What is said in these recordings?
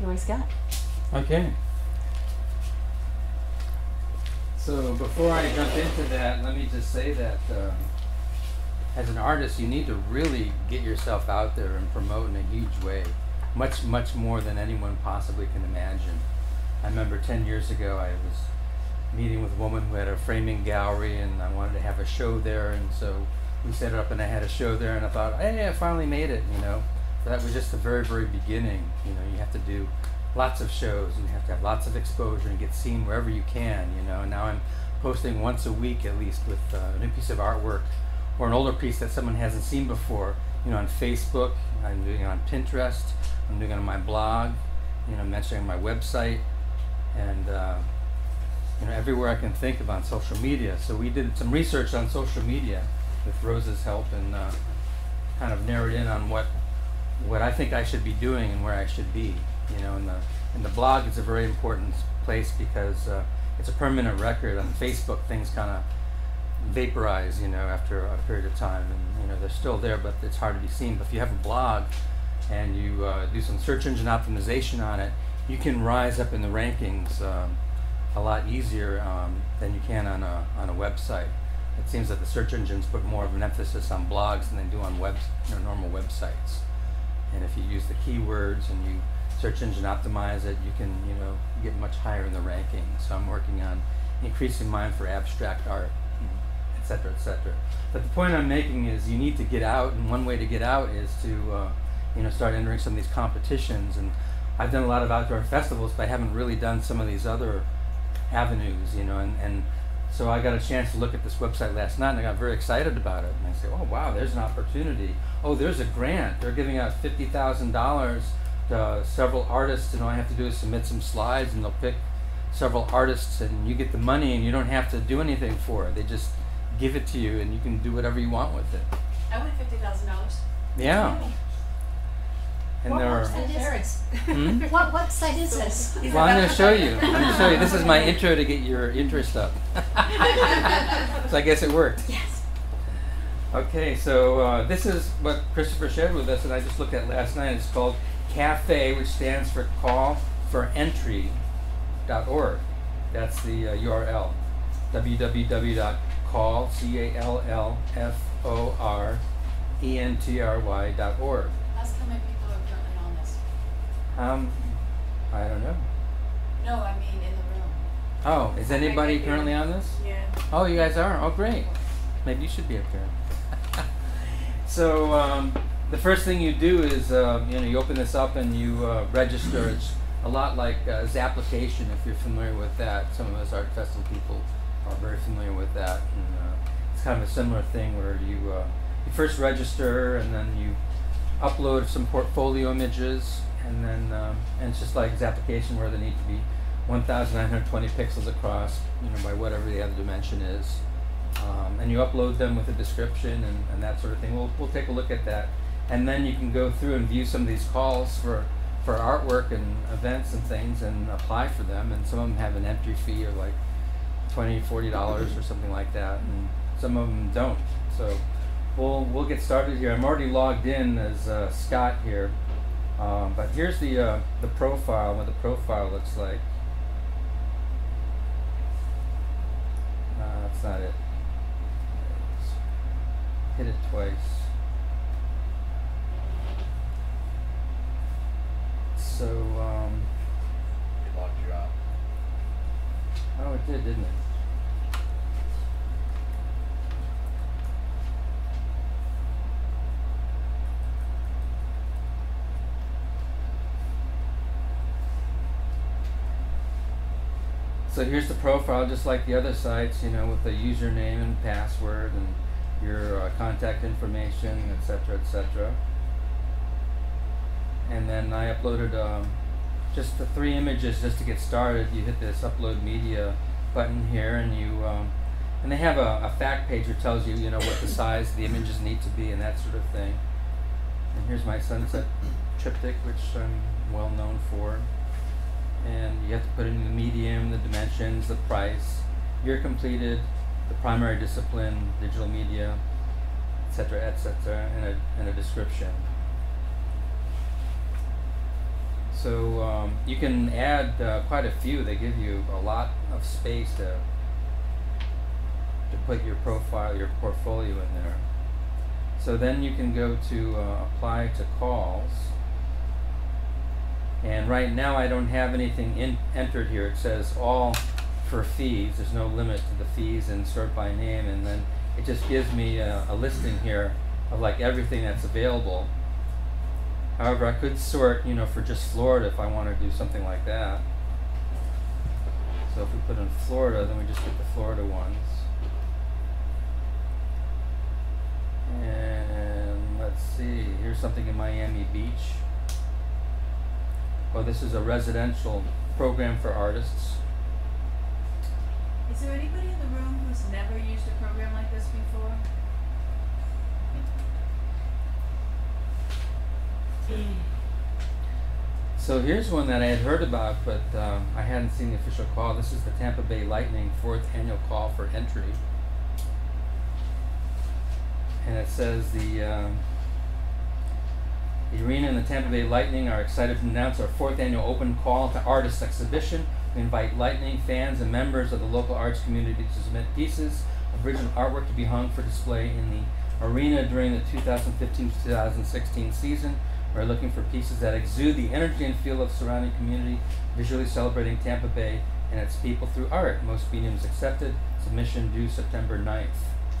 it away, Okay. So before I jump into that, let me just say that um, as an artist, you need to really get yourself out there and promote in a huge way, much much more than anyone possibly can imagine. I remember 10 years ago, I was meeting with a woman who had a framing gallery, and I wanted to have a show there, and so we set it up, and I had a show there, and I thought, hey, I finally made it, you know. That was just the very, very beginning. You know, you have to do lots of shows, and you have to have lots of exposure and get seen wherever you can, you know. Now I'm posting once a week at least with uh, a new piece of artwork or an older piece that someone hasn't seen before, you know, on Facebook, I'm doing it on Pinterest, I'm doing it on my blog, you know, mentioning my website, and uh, you know everywhere I can think of on social media. So we did some research on social media with Rose's help and uh, kind of narrowed in on what what I think I should be doing and where I should be. You know, and the and the blog is a very important place because uh, it's a permanent record. On Facebook, things kind of vaporize, you know, after a period of time, and you know they're still there, but it's hard to be seen. But if you have a blog and you uh, do some search engine optimization on it, you can rise up in the rankings um, a lot easier um, than you can on a on a website it seems that the search engines put more of an emphasis on blogs than they do on web, you know, normal websites. And if you use the keywords and you search engine optimize it, you can you know get much higher in the ranking. So I'm working on increasing mine for abstract art, et cetera, et cetera. But the point I'm making is you need to get out, and one way to get out is to uh, you know start entering some of these competitions. And I've done a lot of outdoor festivals, but I haven't really done some of these other avenues, you know, and, and so I got a chance to look at this website last night and I got very excited about it. And I said, oh, wow, there's an opportunity. Oh, there's a grant. They're giving out $50,000 to several artists, and all I have to do is submit some slides and they'll pick several artists and you get the money and you don't have to do anything for it. They just give it to you and you can do whatever you want with it. I want $50,000. Yeah. And What there are. website is this? Hmm? What website is this? Well, I'm going to show you. I'm going to show you. This is my intro to get your interest up. so I guess it worked. Yes. Okay, so uh, this is what Christopher shared with us, and I just looked at last night. It's called CAFE, which stands for Call for Entry.org. That's the uh, URL. www.call, C-A-L-L-F-O-R, E-N-T-R-Y.org. Ask how many people are currently on this. Um, I don't know. No, I mean in the room. Oh, is anybody currently on this? Yeah. Oh, you guys are? Oh, great. Maybe you should be up there. so, um, the first thing you do is, uh, you know, you open this up and you uh, register. It's a lot like uh, Zapplication, if you're familiar with that. Some of us art festival people are very familiar with that. And, uh, it's kind of a similar thing where you, uh, you first register and then you upload some portfolio images and then um, and it's just like Zapplication where they need to be 1,920 pixels across, you know, by whatever the other dimension is. Um, and you upload them with a description and, and that sort of thing. We'll, we'll take a look at that. And then you can go through and view some of these calls for, for artwork and events and things and apply for them. And some of them have an entry fee of like 20 $40 or something like that. And some of them don't. So we'll, we'll get started here. I'm already logged in as uh, Scott here. Um, but here's the, uh, the profile, what the profile looks like. Uh, that's not it. Hit it twice. So, um, It locked you out. oh, it did, didn't it? So here's the profile, just like the other sites, you know, with the username and password and your uh, contact information, etc., etc. And then I uploaded um, just the three images just to get started. You hit this upload media button here, and you um, and they have a, a fact page that tells you, you know, what the size the images need to be and that sort of thing. And here's my sunset triptych, which I'm well known for and you have to put in the medium, the dimensions, the price, year completed, the primary discipline, digital media, etc., etc., and a, and a description. So um, you can add uh, quite a few. They give you a lot of space to to put your profile, your portfolio in there. So then you can go to uh, apply to calls. And right now I don't have anything in, entered here. It says all for fees. There's no limit to the fees and sort by name. And then it just gives me a, a listing here of like everything that's available. However, I could sort, you know, for just Florida if I want to do something like that. So if we put in Florida, then we just get the Florida ones. And let's see, here's something in Miami Beach. Oh, this is a residential program for artists. Is there anybody in the room who's never used a program like this before? So here's one that I had heard about, but um, I hadn't seen the official call. This is the Tampa Bay Lightning fourth annual call for entry. And it says the, um, the arena and the Tampa Bay Lightning are excited to announce our fourth annual open call to artists exhibition. We invite Lightning fans and members of the local arts community to submit pieces of original artwork to be hung for display in the arena during the 2015-2016 season. We're looking for pieces that exude the energy and feel of surrounding community, visually celebrating Tampa Bay and its people through art. Most mediums accepted. Submission due September 9th.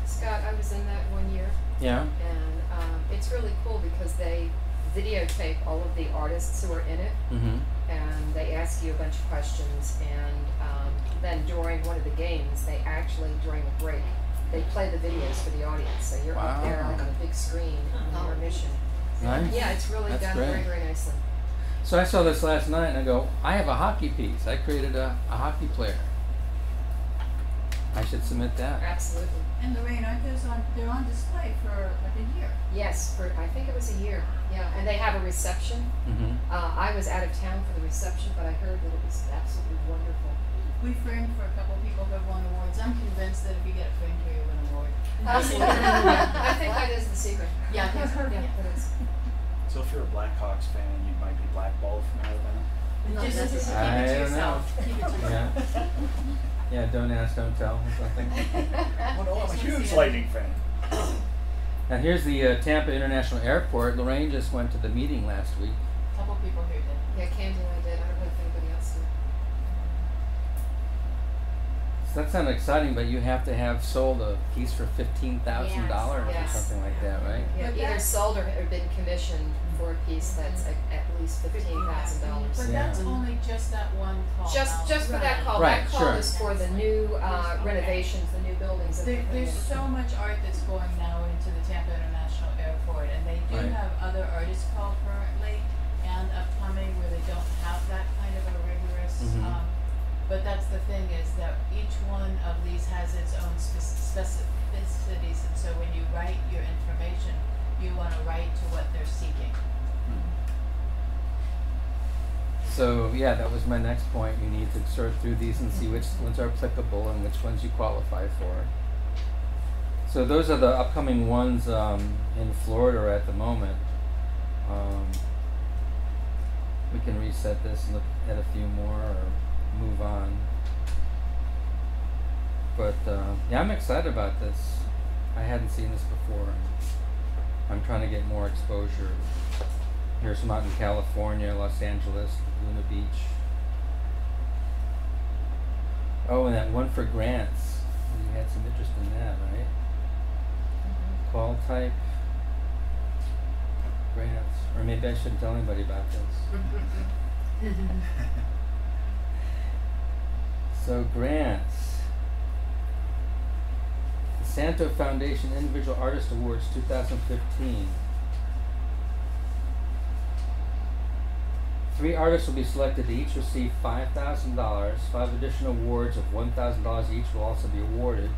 Scott, I was in that one year, Yeah. and um, it's really cool because they videotape all of the artists who are in it, Mm-hmm. and they ask you a bunch of questions. And um, then during one of the games, they actually, during a break, they play the videos for the audience. So you're up there like on a big screen in intermission. Nice. Yeah, it's really That's done very, great. very nicely. So I saw this last night and I go, I have a hockey piece. I created a, a hockey player. I should submit that. Absolutely. And Lorraine, aren't those on, they're on display for like a year? Yes, for I think it was a year. Yeah, and they have a reception. Mm-hmm. Uh, I was out of town for the reception, but I heard that it was absolutely wonderful. We framed for a couple of people who have won awards. I'm convinced that if you get it framed here, you win an award. I think that is the secret. Yeah, I think so. Yeah, that is. So if you're a Blackhawks fan, you might be blackballed from Alabama. Just keep it to I don't yourself. Keep it to yourself. Yeah. Yeah, don't ask, don't tell, or something. Oh no, I'm a huge. Lightning fan. Now here's the uh, Tampa International Airport. Lorraine just went to the meeting last week. A couple people here did. Yeah, Candy and I did. I don't know if anybody else did. So that sounded exciting, but you have to have sold a piece for fifteen thousand dollars or something like that, right? Yeah, But either sold or, or been commissioned for a piece that's at, at least fifteen thousand dollars. But Yeah. that's only just that one call. Just, now. just for that call, Right, that call sure. is for the new, uh, Okay. renovations, the new buildings There, they're there's so much art that's going now into the Tampa International Airport, and they do Right. have other artists called currently and upcoming where they don't have that kind of a rigorous. Mhm. Um, but that's the thing is that each one of these has its own spec- specificities, and so when you write your information, you want to write to what they're seeking. So yeah, that was my next point. You need to sort through these and see which ones are applicable and which ones you qualify for. So those are the upcoming ones um, in Florida at the moment. Um, we can reset this and look at a few more or move on. But uh, yeah, I'm excited about this. I hadn't seen this before. I'm trying to get more exposure. Here's some out in California, Los Angeles, Laguna Beach. Oh, and that one for grants. You had some interest in that, right? Call type. Grants. Or maybe I shouldn't tell anybody about this. So grants. The Santo Foundation Individual Artist Awards 2015. Three artists will be selected to each receive five thousand dollars. Five additional awards of one thousand dollars each will also be awarded.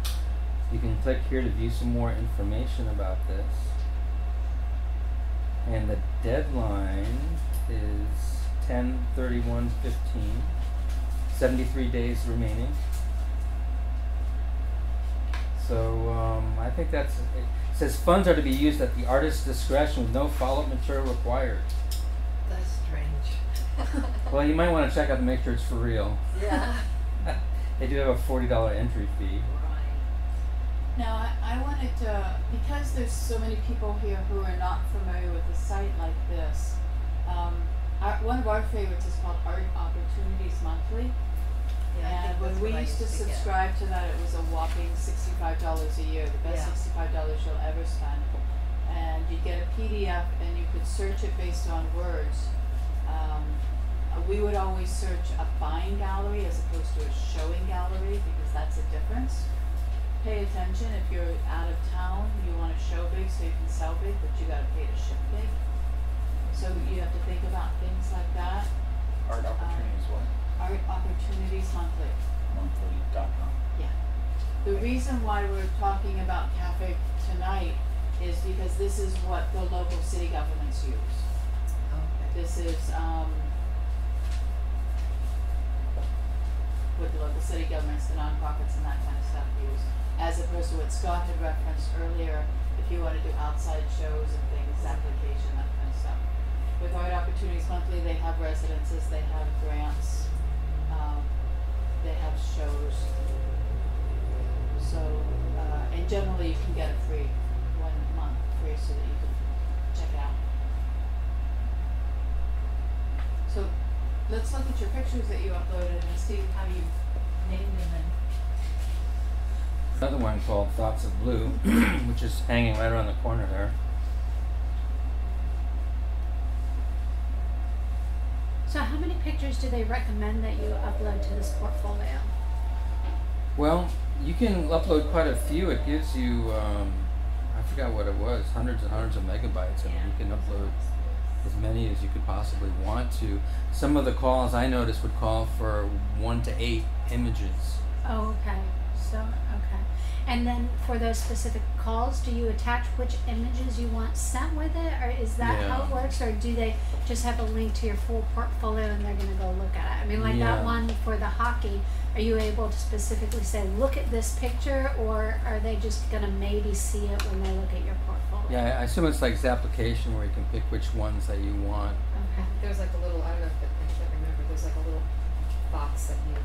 You can click here to view some more information about this. And the deadline is ten thirty one fifteen. Seventy three days remaining. So um, I think that's it says funds are to be used at the artist's discretion with no follow up material required. That's strange. Well, you might want to check out to make sure it's for real. Yeah. they do have a forty dollar entry fee. Right. Now, I, I wanted to, because there's so many people here who are not familiar with a site like this, um, our, one of our favorites is called Art Opportunities Monthly. Yeah, and when we used to get. subscribe to that, it was a whopping sixty-five dollars a year, the best Yeah. sixty-five dollars you'll ever spend. And you'd get a PDF and you could search it based on words. Um, we would always search a buying gallery as opposed to a showing gallery because that's a difference. Pay attention if you're out of town, you wanna show big so you can sell big, but you gotta pay to ship big. So you have to think about things like that. Art opportunities, what? Art Opportunities Monthly. Monthly dot com. The reason why we're talking about cafe tonight is because this is what the local city governments use. Okay. This is, um, what the local city governments, the nonprofits and that kind of stuff use. As opposed to what Scott had referenced earlier, if you wanna do outside shows and things, Zapplication, that kind of stuff. With Art Opportunities Monthly, they have residences, they have grants, um, they have shows. So, uh, and generally you can get it free, one month free so that you can check it out. So, let's look at your pictures that you uploaded and see how you named them Another one called Thoughts of Blue, which is hanging right around the corner there. So how many pictures do they recommend that you upload to this portfolio? Well, you can upload quite a few. It gives you, um, I forgot what it was, hundreds and hundreds of megabytes. I mean, you can upload as many as you could possibly want to. Some of the calls I noticed would call for one to eight images. Oh, okay. So, okay. And then for those specific calls, do you attach which images you want sent with it, or is that how it works, or do they just have a link to your full portfolio and they're gonna go look at it? I mean, like Yeah. that one for the hockey, are you able to specifically say, look at this picture, or are they just gonna maybe see it when they look at your portfolio? Yeah, I assume it's like Zapplication where you can pick which ones that you want. Okay. There's like a little, I don't know if, it- I can't remember, there's like a little box that you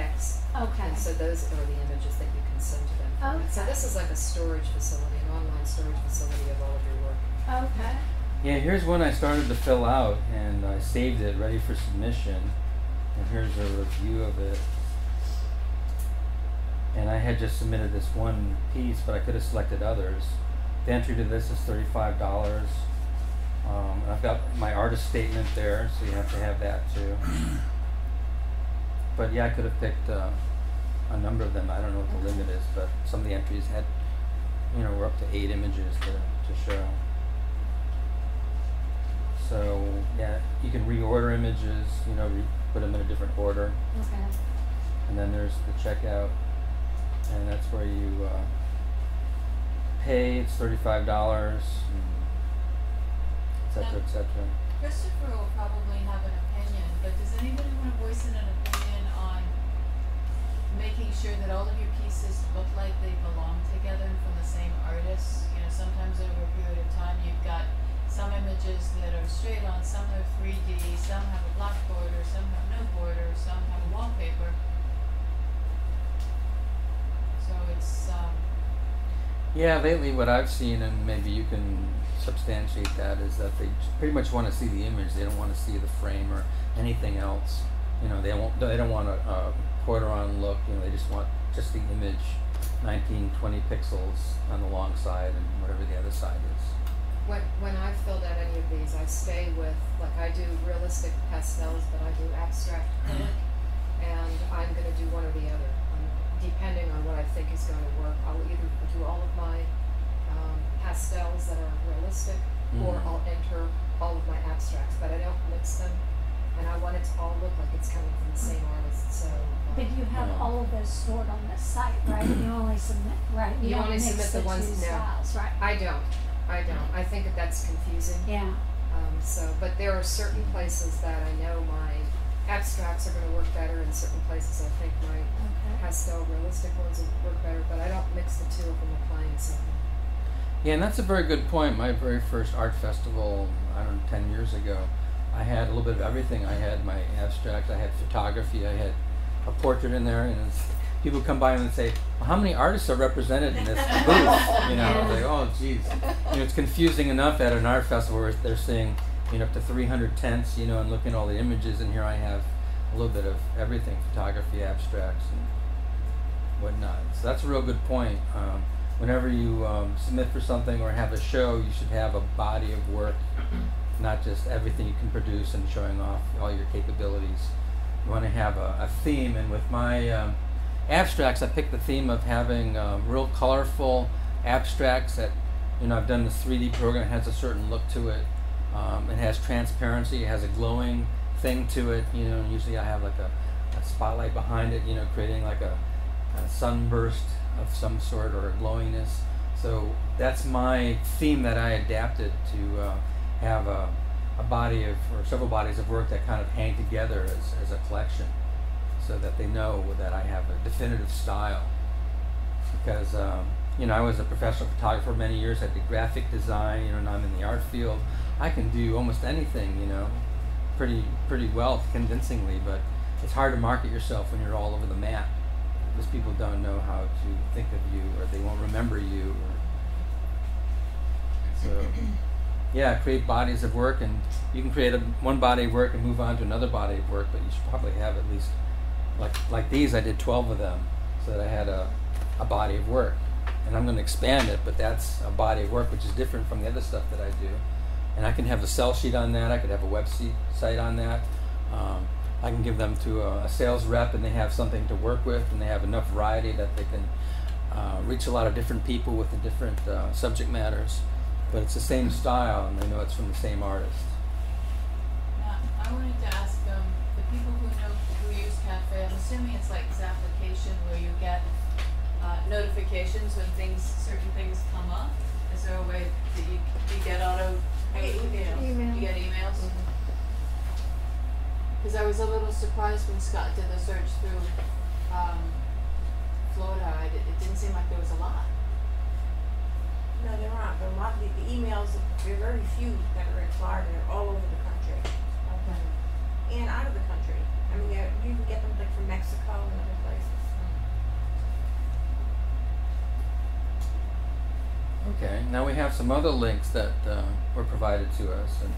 X. Okay. And so those are the images that you can send to them. from it. So this is like a storage facility, an online storage facility of all of your work. Okay. Yeah, here's one I started to fill out and I saved it ready for submission. And here's a review of it. And I had just submitted this one piece, but I could have selected others. The entry to this is thirty-five dollars. Um, I've got my artist statement there, so you have to have that too. But yeah, I could have picked uh, a number of them. I don't know what the limit is, but some of the entries had, you know, were up to eight images to, to show. So yeah, you can reorder images, you know, re- put them in a different order, Okay. and then there's the checkout, and that's where you uh, pay. It's thirty-five dollars, et cetera, et cetera. Christopher will probably have an opinion, but does anybody wanna voice in an opinion on making sure that all of your pieces look like they belong together and from the same artist? You know, sometimes over a period of time, you've got some images that are straight on, some are three D, some have a black border, some have no border, some have wallpaper. So it's, um, Yeah, lately what I've seen, and maybe you can substantiate that, is that they pretty much want to see the image. They don't want to see the frame or anything else. You know, they won't. They don't want a, a quarter-on look. You know, they just want just the image, 19, 20 pixels on the long side, and whatever the other side is. When, when I've filled out any of these, I stay with, like I do realistic pastels, but I do abstract acrylic, and I'm gonna do one or the other. Um, depending on what I think is gonna work, I'll either do all of my, um, pastels that are realistic, or Mhm. I'll enter all of my abstracts, but I don't mix them. And I want it to all look like it's coming from the same artist, so. um, But you have Yeah. all of those stored on this site, right? You only submit, right? You don't only mix submit the ones- two no. styles, right? I don't, I don't. I think that that's confusing. Yeah. Um, so, but there are certain places that I know my abstracts are gonna work better, and certain places I think my Okay. pastel realistic ones will work better, but I don't mix the two if I'm applying something. Yeah, and that's a very good point. My very first art festival, I don't know, 10 years ago, I had a little bit of everything. I had my abstract, I had photography, I had a portrait in there, and people come by and say, well, "How many artists are represented in this booth?" You know, like, "Oh, geez." You know, it's confusing enough at an art festival where they're seeing, you know, up to 300 tents, you know, and looking at all the images, and here I have a little bit of everything: photography, abstracts, and whatnot. So that's a real good point. Um, whenever you um, submit for something or have a show, you should have a body of work, not just everything you can produce and showing off all your capabilities. You want to have a, a theme, and with my um, abstracts, I picked the theme of having uh, real colorful abstracts that, you know, I've done this 3D program, it has a certain look to it. Um, it has transparency, it has a glowing thing to it, you know, usually I have like a, a spotlight behind it, you know, creating like a, a sunburst of some sort or a glowiness. So that's my theme that I adapted to uh, have a, a body of, or several bodies of work that kind of hang together as, as a collection so that they know that I have a definitive style. Because, um, you know, I was a professional photographer many years. I did graphic design, you know, and I'm in the art field. I can do almost anything, you know, pretty, pretty well, convincingly, but it's hard to market yourself when you're all over the map because people don't know how to think of you or they won't remember you. so, yeah, create bodies of work, and you can create a, one body of work and move on to another body of work, but you should probably have at least, like, like these, I did 12 of them so that I had a, a body of work. And I'm going to expand it, but that's a body of work which is different from the other stuff that I do. And I can have a sell sheet on that, I could have a website on that. Um, I can give them to a, a, sales rep and they have something to work with and they have enough variety that they can uh, reach a lot of different people with the different uh, subject matters. But it's the same style and they know it's from the same artist. Now, I wanted to ask um, the people who know who use Cafe, I'm assuming it's like this application where you get uh, notifications when things, certain things come up. Is there a way that you, you get auto, emails? Email. You get emails? Because I was a little surprised when Scott did the search through um, Florida. I did, it didn't seem like there was a lot. No, there aren't, but a lot of the, the emails, there are very few that are in Florida, they're all over the country. Okay. And out of the country. I mean, they're- you can get them like from Mexico and other places. Okay, now we have some other links that uh, were provided to us, and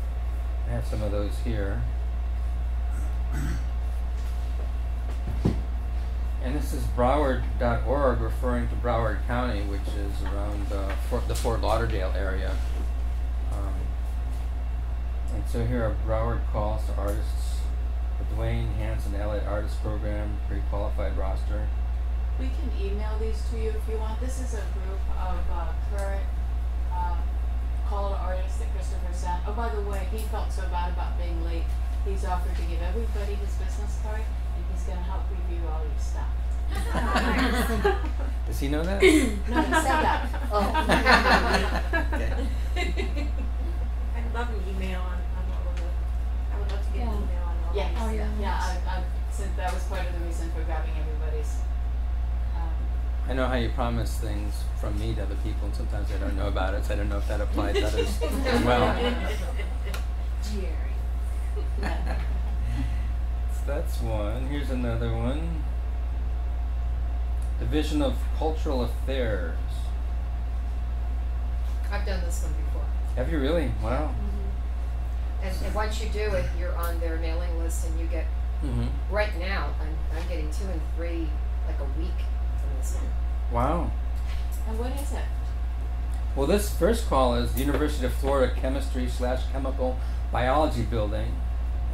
I have some of those here. And this is Broward.org referring to Broward County, which is around uh, Fort, the Fort Lauderdale area. Um, and so here are Broward calls to artists, the Duane Hanson Allied Artist Program, pre-qualified roster. We can email these to you if you want. This is a group of uh, current uh, call to artists that Christopher sent. Oh, by the way, he felt so bad about being late. He's offered to give everybody his business card, he's going to help review all your stuff. Does he know that? No, he said that. Okay. I'd love an email on, on all of the, I would love to get an email on all Yes. of Oh, yeah. Yeah, I, I, since that was part of the reason for grabbing everybody's. Um, I know how you promise things from me to other people, and sometimes I don't know about it, so I don't know if that applies to others as well. Jerry. So that's one. Here's another one. Division of Cultural Affairs. I've done this one before. Have you really? Wow. And, and once you do it, you're on their mailing list and you get, Mm -hmm. right now, I'm, I'm getting two and three, like a week from this one. Wow. And what is it? Well, this first call is University of Florida Chemistry slash Chemical Biology Building,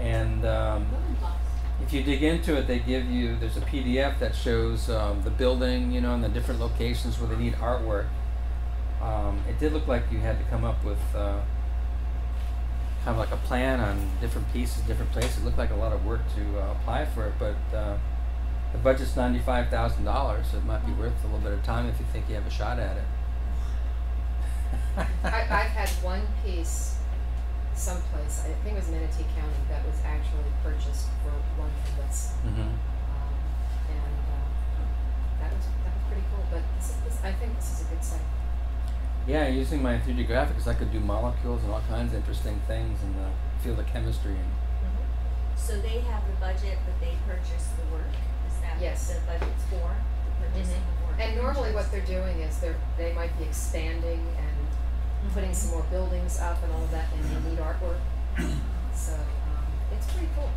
and um, Building blocks. If you dig into it, they give you there's a PDF that shows um, the building, you know, and the different locations where they need artwork. Um, it did look like you had to come up with uh, kind of like a plan on different pieces, different places. It looked like a lot of work to uh, apply for it, but uh, the budget's ninety-five thousand dollars, so it might be worth a little bit of time if you think you have a shot at it. I, I've had one piece someplace, I think it was Manatee County, that was actually purchased for one for this. hmm Um, and uh, that was that was pretty cool. But this, this, I think this is a good site. Yeah, using my 3D graphics, I could do molecules and all kinds of interesting things in the field of chemistry. And So they have the budget, but they purchase the work. Is that Yes. what the budget's for? The purchasing of work. And normally what they're doing is they're, they might be expanding and putting some more buildings up and all of that, and they need artwork. So, um, it's pretty cool.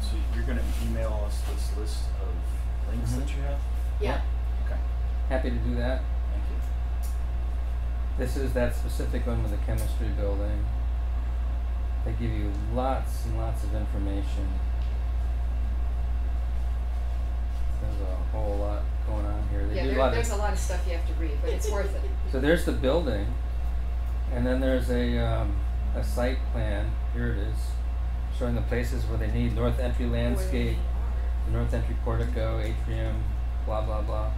So you're gonna email us this list of links Mhm. that you have? Yeah. Okay, happy to do that. thank you. This is that specific one with the chemistry building. They give you lots and lots of information. There's a whole lot going on here. They Yeah, do a there, lot there's of, a lot of stuff you have to read, but it's worth it. so there's the building, and then there's a um, a site plan. Here it is, showing the places where they need north entry landscape, north entry portico, atrium, blah blah blah.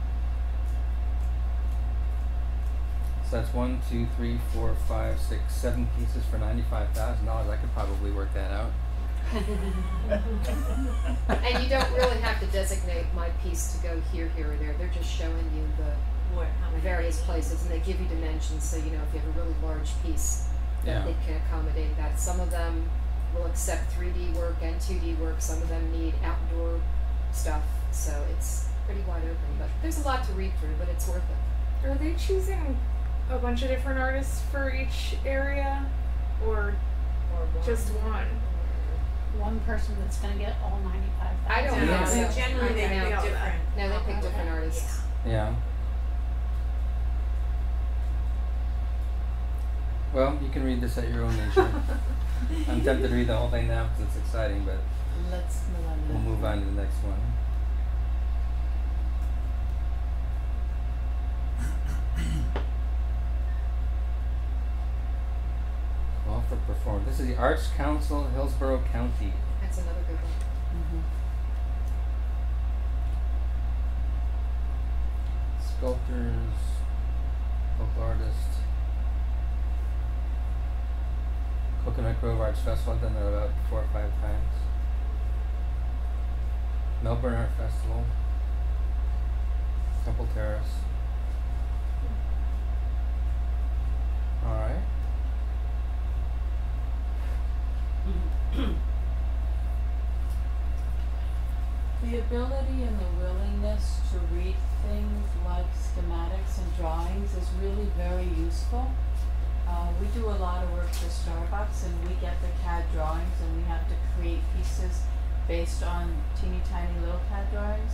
So that's one, two, three, four, five, six, seven pieces for ninety-five thousand dollars. I could probably work that out. And you don't really have to designate my piece to go here, here, or there. They're just showing you the What, various places, and they give you dimensions, so you know if you have a really large piece, Yeah. that it can accommodate that. Some of them will accept three D work and two D work, some of them need outdoor stuff, so it's pretty wide open, but there's a lot to read through, but it's worth it. Are they choosing a bunch of different artists for each area, or just one? One person that's gonna get all ninety-five thousand. I don't Yeah. know. So generally they Okay. pick different. No, they pick different artists. Yeah. Well, you can read this at your own leisure. I'm tempted to read the whole thing now because it's exciting, but Let's move on we'll move on to the next one. Call for perform. This is the Arts Council, Hillsborough County. That's another good one. Mhm. Sculptors, folk artists. Coconut Grove Arts Festival, done that about four or five times. Melbourne Art Festival. Temple Terrace. Alright. The ability and the willingness to read things like schematics and drawings is really very useful. Uh, we do a lot of work for Starbucks and we get the CAD drawings and we have to create pieces based on teeny tiny little CAD drawings.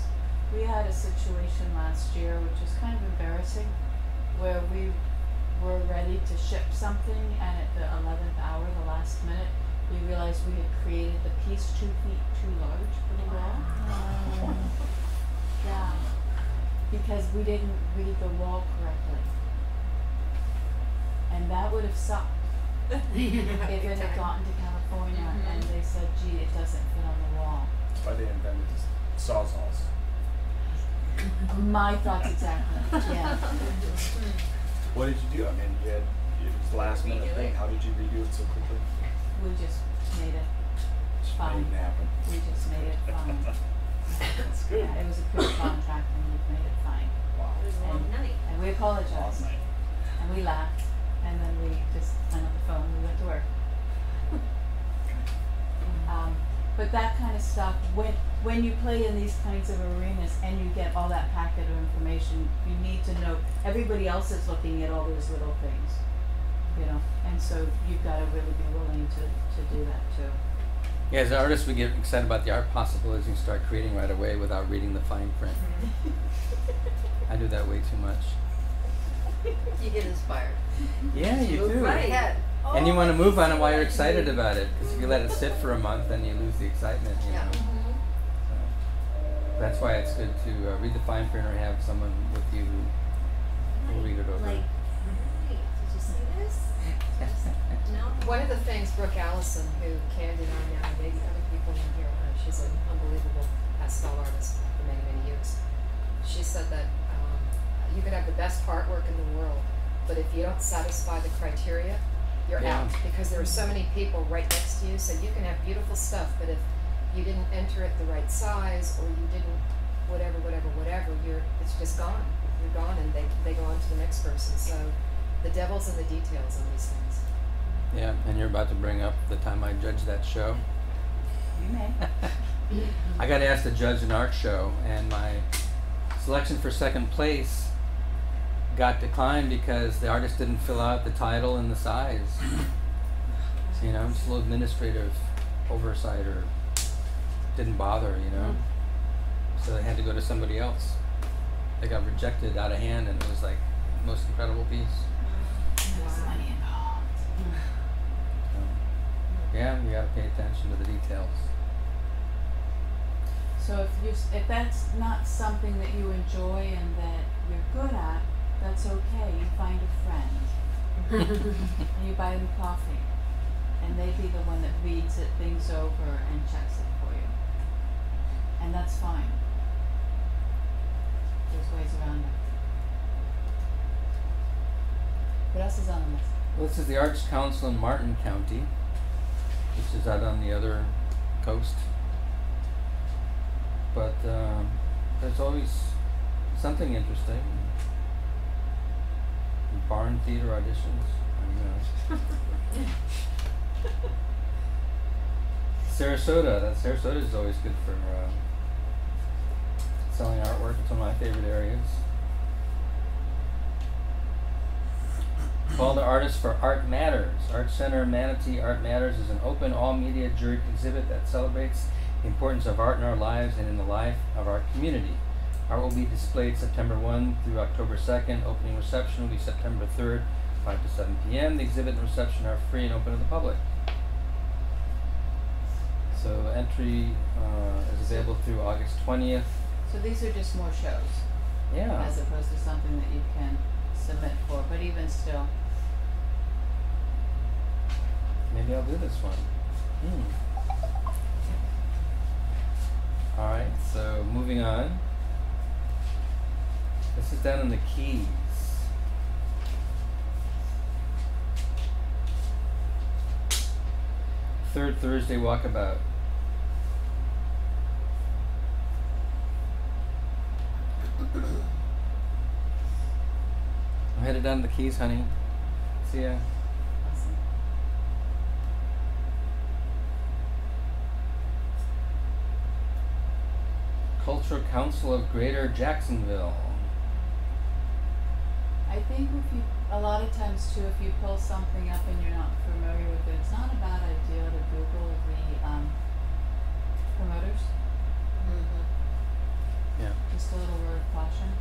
We had a situation last year which was kind of embarrassing where we were ready to ship something and at the eleventh hour, the last minute, we realized we had created the piece two feet too large for the wall. Yeah, because we didn't read the wall correctly. And that would have sucked if it had gotten to California and mm-hmm. they said, gee, it doesn't fit on the wall. That's why they invented the sawzalls. My thoughts exactly, yeah. What did you do? I mean, you had, it was last minute Redo thing. it? How did you redo it so quickly? We just made it, Just Fine. made it happen. we just made it fine. That's good. Yeah, it was a quick contract and we made it fine. Wow. It was a long night. And we Long apologized. night. And we laughed, and then we just hung up the phone and we went to work. um, but that kind of stuff, when when you play in these kinds of arenas and you get all that packet of information, you need to know everybody else is looking at all those little things, you know, and so you've got to really be willing to to do that too. Yeah, as artists, we get excited about the art possibilities and start creating right away without reading the fine print. I do that way too much. You get inspired. Yeah, you do. right ahead. And you want to move on it while you're excited about it, because if you let it sit for a month, then you lose the excitement. You Yeah. know? So that's why it's good to uh, read the fine print or have someone with you who will read it over. Like, hey, did you see this? No? One of the things Brooke Allison, who Candy and I know, and maybe other people in here, uh, she's an unbelievable pastel artist for many, many years. She said that um, you could have the best artwork in the world, but if you don't satisfy the criteria, you're Yeah. out because there are so many people right next to you. So you can have beautiful stuff, but if you didn't enter it the right size or you didn't whatever, whatever, whatever, you're it's just gone. You're gone, and they they go on to the next person. So the devil's in the details on these things. Yeah, and you're about to bring up the time I judged that show. You may. I got asked to judge an art show, and my selection for second place got declined because the artist didn't fill out the title and the size. So, you know, just a little administrative oversight or didn't bother, you know. Mm-hmm. So they had to go to somebody else. They got rejected out of hand, and it was like the most incredible piece. There's money involved. So, yeah, you got to pay attention to the details. So if you, if that's not something that you enjoy and that you're good at, that's okay. You find a friend and you buy them coffee, and they be the one that reads it, things over, and checks it for you. And that's fine. There's ways around it. What else is on the list? Well, this is the Arts Council in Martin County, which is out on the other coast. But um, there's always something interesting. Barn theater auditions. I don't know. Sarasota. That Sarasota is always good for uh, selling artwork. It's one of my favorite areas. Call the Artists for Art Matters. Art Center Manatee Art Matters is an open, all media juried exhibit that celebrates the importance of art in our lives and in the life of our community. Art will be displayed September 1 through October 2nd. Opening reception will be September 3rd, 5 to 7 p.m. The exhibit and reception are free and open to the public. So entry uh, is available through August 20th. So these are just more shows, Yeah. as opposed to something that you can submit for. But even still, Maybe I'll do this one. Hmm. All right, so moving on. This is down in the Keys. Third Thursday walkabout. I'm headed down to the Keys, honey. See ya. awesome. Cultural Council of Greater Jacksonville. I think if you, a lot of times too, if you pull something up and you're not familiar with it, it's not a bad idea to Google the um, promoters. Mm-hmm. Yeah. Just a little word of caution.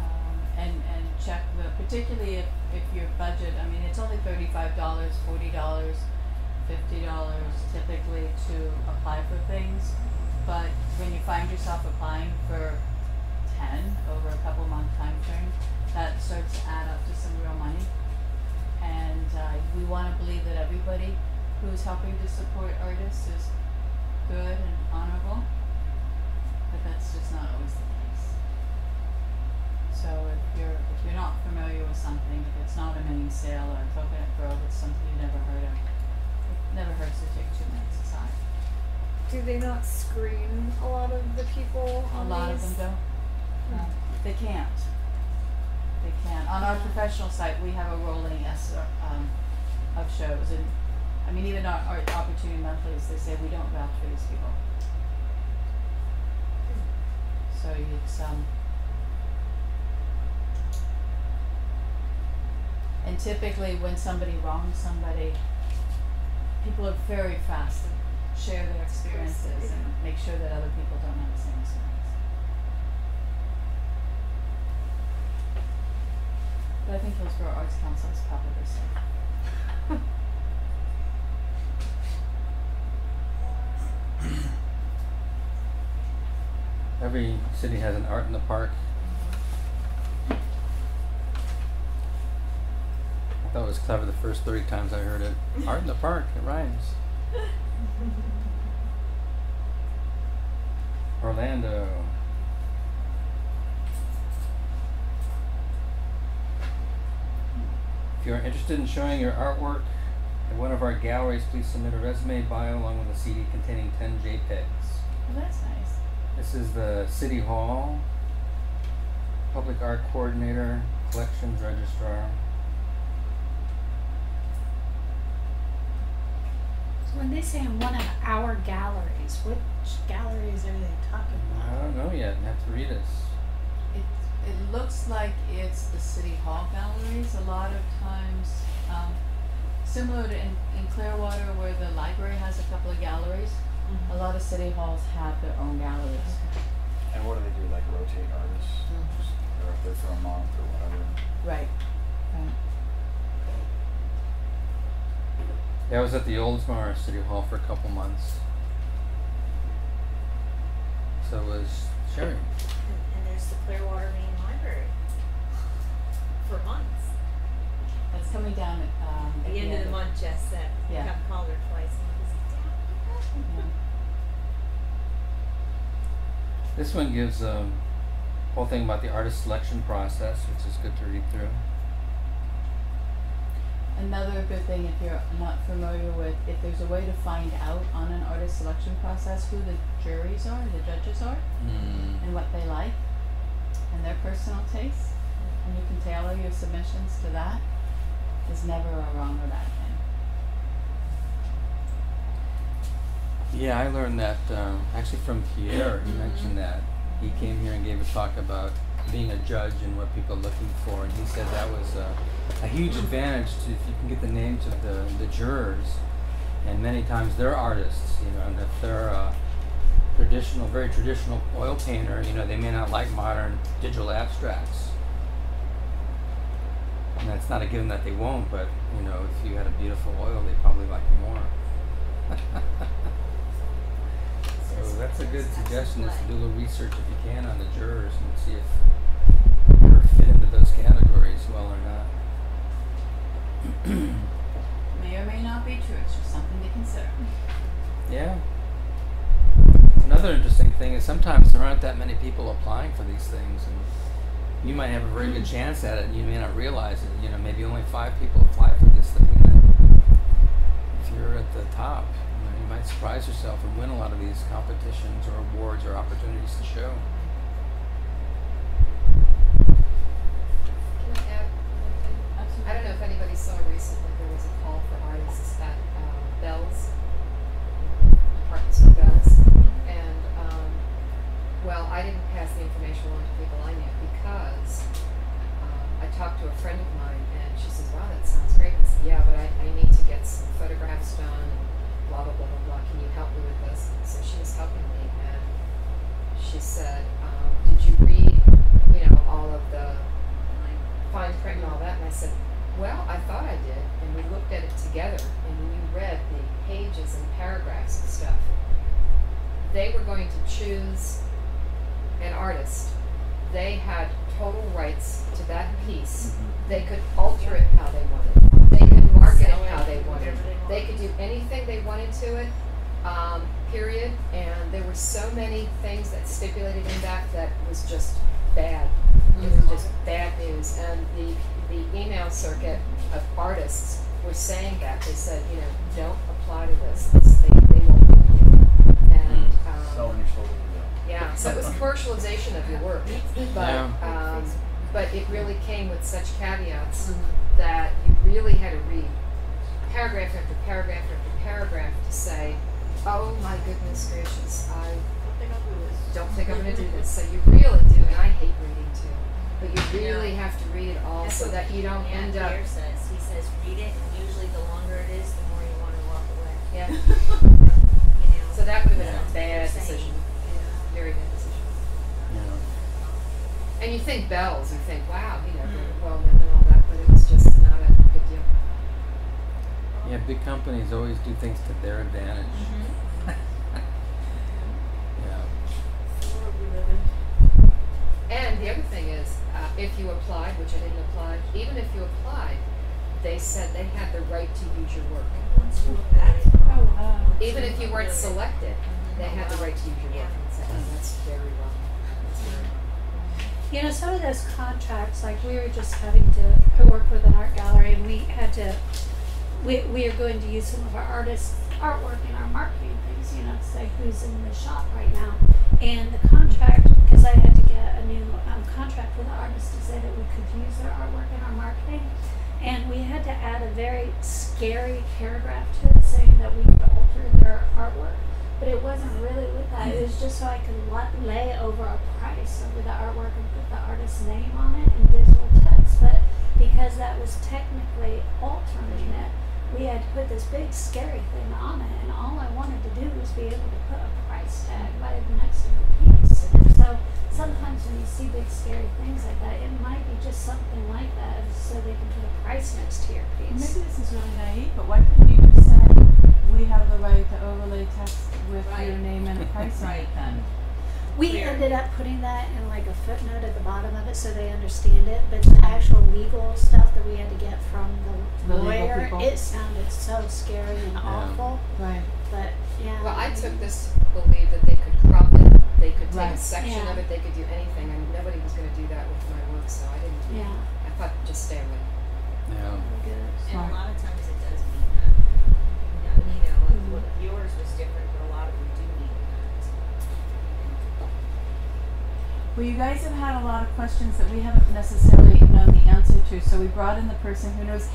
Um, and and check the particularly if if your budget. I mean, it's only thirty five dollars, forty dollars, fifty dollars typically to apply for things, but when you find yourself applying for ten over a couple month time frame, that starts to add up to some real money. And uh, we want to believe that everybody who's helping to support artists is good and honorable, but that's just not always the case. So if you're if you're not familiar with something, if it's not a Mainsail or a coconut grove, it's something you've never heard of. It never hurts to take two minutes aside. Do they not screen a lot of the people A lot these? of them don't. They can't. They can't. On our professional site, we have a rolling S um, of shows, and I mean even our, our opportunity monthlies, they say we don't vouch for these people. So it's um. And typically, when somebody wrongs somebody, people are very fast to share their experiences and make sure that other people don't have the same experience. But I think Hillsborough Arts Council is probably safe. Every city has an art in the park. I thought it was clever the first 30 times I heard it. Art in the park, it rhymes. Orlando. If you are interested in showing your artwork at one of our galleries, please submit a resume bio along with a CD containing 10 JPEGs. Well, that's nice. This is the City Hall, Public Art Coordinator, collections registrar. So when they say in one of our galleries, which galleries are they talking about? I don't know yet. You have to read us. It, it looks like it's the city hall galleries, a lot of times, um, similar to in, in Clearwater where the library has a couple of galleries. A lot of city halls have their own galleries. And what do they do, like rotate artists? Just, they're up there for a month or whatever. Right, right. Yeah, I was at the Oldsmar City Hall for a couple months. So was Sherry. And, and there's the Clearwater Main Library for months. That's coming down at, um, At the end of the month, Jess said. I Yeah. I've called her twice and I was like, Yeah. This one gives a um, whole thing about the artist selection process, which is good to read through. Another good thing if you're not familiar with, if there's a way to find out on an artist selection process who the juries are, the judges are, Mm. and what they like, and their personal tastes, and you can tailor your submissions to that, there's never a wrong or bad thing. Yeah, I learned that um, actually from Pierre. He mentioned that he came here and gave a talk about being a judge and what people are looking for, and he said that was a, a huge advantage to if you can get the names of the, the jurors, and many times they're artists, you know, and if they're a traditional, very traditional oil painter, you know, they may not like modern digital abstracts. And that's not a given that they won't, but you know, if you had a beautiful oil, they probably like you more. So that's a good suggestion is to do a little research if you can on the jurors and see if you're fit into those categories well or not. May or may not be true, it's just something to consider. Yeah. Another interesting thing is sometimes there aren't that many people applying for these things and you might have a very good chance at it and you may not realize it. You know, maybe only five people apply for this thing if you're at the top, you, know, you might surprise yourself and win a lot of these competitions or awards or opportunities to show. I don't know if anybody saw recently, there was a call for artists at um, Bell's, apartments for Bell's. And, well, I didn't pass the information along to people I knew because um, I talked to a friend of mine and she says, wow, that sounds great. I said, yeah, but I, I need to get some photographs done blah, blah, blah, blah, blah. Can you help me with this? So she was helping me and she said, um, did you read, you know, all of the fine print and all that, and I said, well, I thought I did, and we looked at it together, and we read the pages and paragraphs and stuff. They were going to choose an artist. They had total rights to that piece. They could alter it how they wanted. They could market it it, how they wanted. they They could do anything they wanted to it, um, period. And there were so many things that stipulated in that that was just bad. It was just bad news. And the, the email circuit of artists were saying that. They said, you know, don't apply to this. This- They, they won't book you. And, Selling um, your soul to the devil. yeah, so it was commercialization of your work. But, Yeah. um, but it really came with such caveats that you really had to read paragraph after paragraph after paragraph to say, oh my goodness gracious, I don't think I'll do this. don't think I'm gonna do this. So you really do, and I hate reading too. But you really have to read it all That's so that you don't Yeah, end up. Says, he says, read it, and usually the longer it is, the more you wanna walk away. Yeah. You know? So that would have been Yeah. a bad decision, yeah. Very bad decision. Yeah. And you think bells, you think, wow, you know, they're well known and all that, but it was just not a good deal. Yeah, big companies always do things to their advantage. yeah. The world we live in. And the other thing is, uh, if you applied, which I didn't apply, even if you applied, they said they had the right to use your work. Once you look. Oh, wow. Even if you weren't selected, they had the right to use your work. That's very. You know, some of those contracts, like we were just having to, I work with an art gallery and we had to, we, we are going to use some of our artists' artwork in our marketing things, you know, say who's in the shop right now. And the contract, because I had to get a new um, contract with the artist to say that we could use their artwork in our marketing. And we had to add a very scary paragraph to it saying that we could alter their artwork. But it wasn't really with that. It was just so I could la- lay over a price over the artwork and put the artist's name on it in digital text. But because that was technically altering it, we had to put this big scary thing on it. And all I wanted to do was be able to put a price tag right next piece. And so sometimes when you see big scary things like that, it might be just something like that so they can put a price next to your piece. Maybe this is really naive, but why couldn't you just say, we have the right to overlay text with Right. your name and a price it then? We Clear. ended up putting that in like a footnote at the bottom of it so they understand it, but the actual legal stuff that we had to get from the, The lawyer, it sounded so scary and awful. Right. But yeah. Well, I took this to believe that they could crop it, they could take Right. a section Yeah. of it, they could do anything, and nobody was gonna do that with my work, so I didn't. Yeah. I thought just stay away. Yeah. Good. And a lot of times it does mean that. You know, you know, like Mhm. what yours was different, but a lot of them do mean that. Well, you guys have had a lot of questions that we haven't necessarily known the answer to, so we brought in the person who knows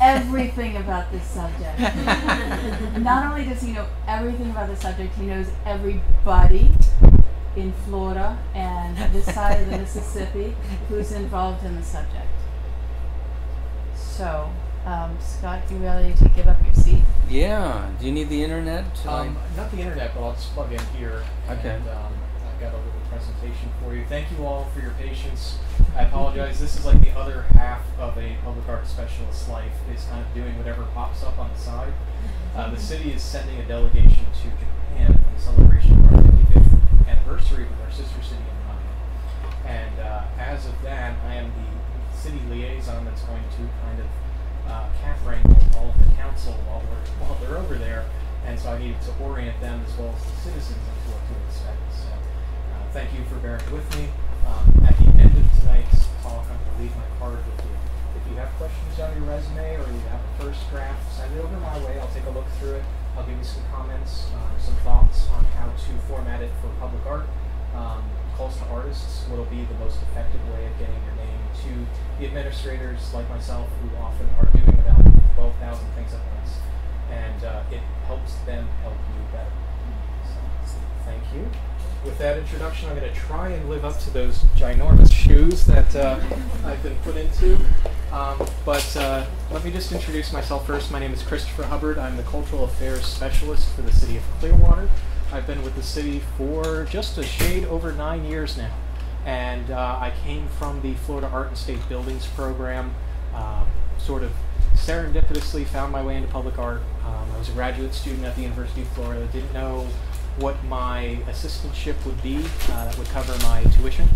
everything about this subject. Not only does he know everything about the subject, he knows everybody in Florida and this side of the Mississippi who's involved in the subject. So, um, Scott, you ready to give up your seat? Yeah. Do you need the internet? to, Um, not the internet, but I'll just plug in here. Okay. And, um, I've got a little presentation for you. Thank you all for your patience. I apologize. This is like the other half of a public art specialist's life is kind of doing whatever pops up on the side. Uh, the city is sending a delegation to Japan in celebration of our 55th anniversary with our sister city in Nottingham. And uh, as of that, I am the city liaison that's going to kind of uh, all of the council while while they're over there. And so I needed to orient them as well as the citizens into what to expect. So thank you for bearing with me. Um, at the end of tonight's talk, I'm going to leave my card with you. If you have questions on your resume or you have a first draft, send it over my way. I'll take a look through it. I'll give you some comments, uh, some thoughts on how to format it for public art. Um, calls to artists what'll be the most effective way of getting your name to the administrators like myself who often are doing about 12,000 things at once. And uh, it helps them help you better. So, thank you. With that introduction, I'm going to try and live up to those ginormous shoes that uh, I've been put into. Um, but uh, let me just introduce myself first. My name is Christopher Hubbard. I'm the Cultural Affairs Specialist for the City of Clearwater. I've been with the city for just a shade over nine years now. And uh, I came from the Florida Art and State Buildings program, uh, sort of serendipitously found my way into public art. Um, I was a graduate student at the University of Florida, didn't know what my assistantship would be uh, that would cover my tuition.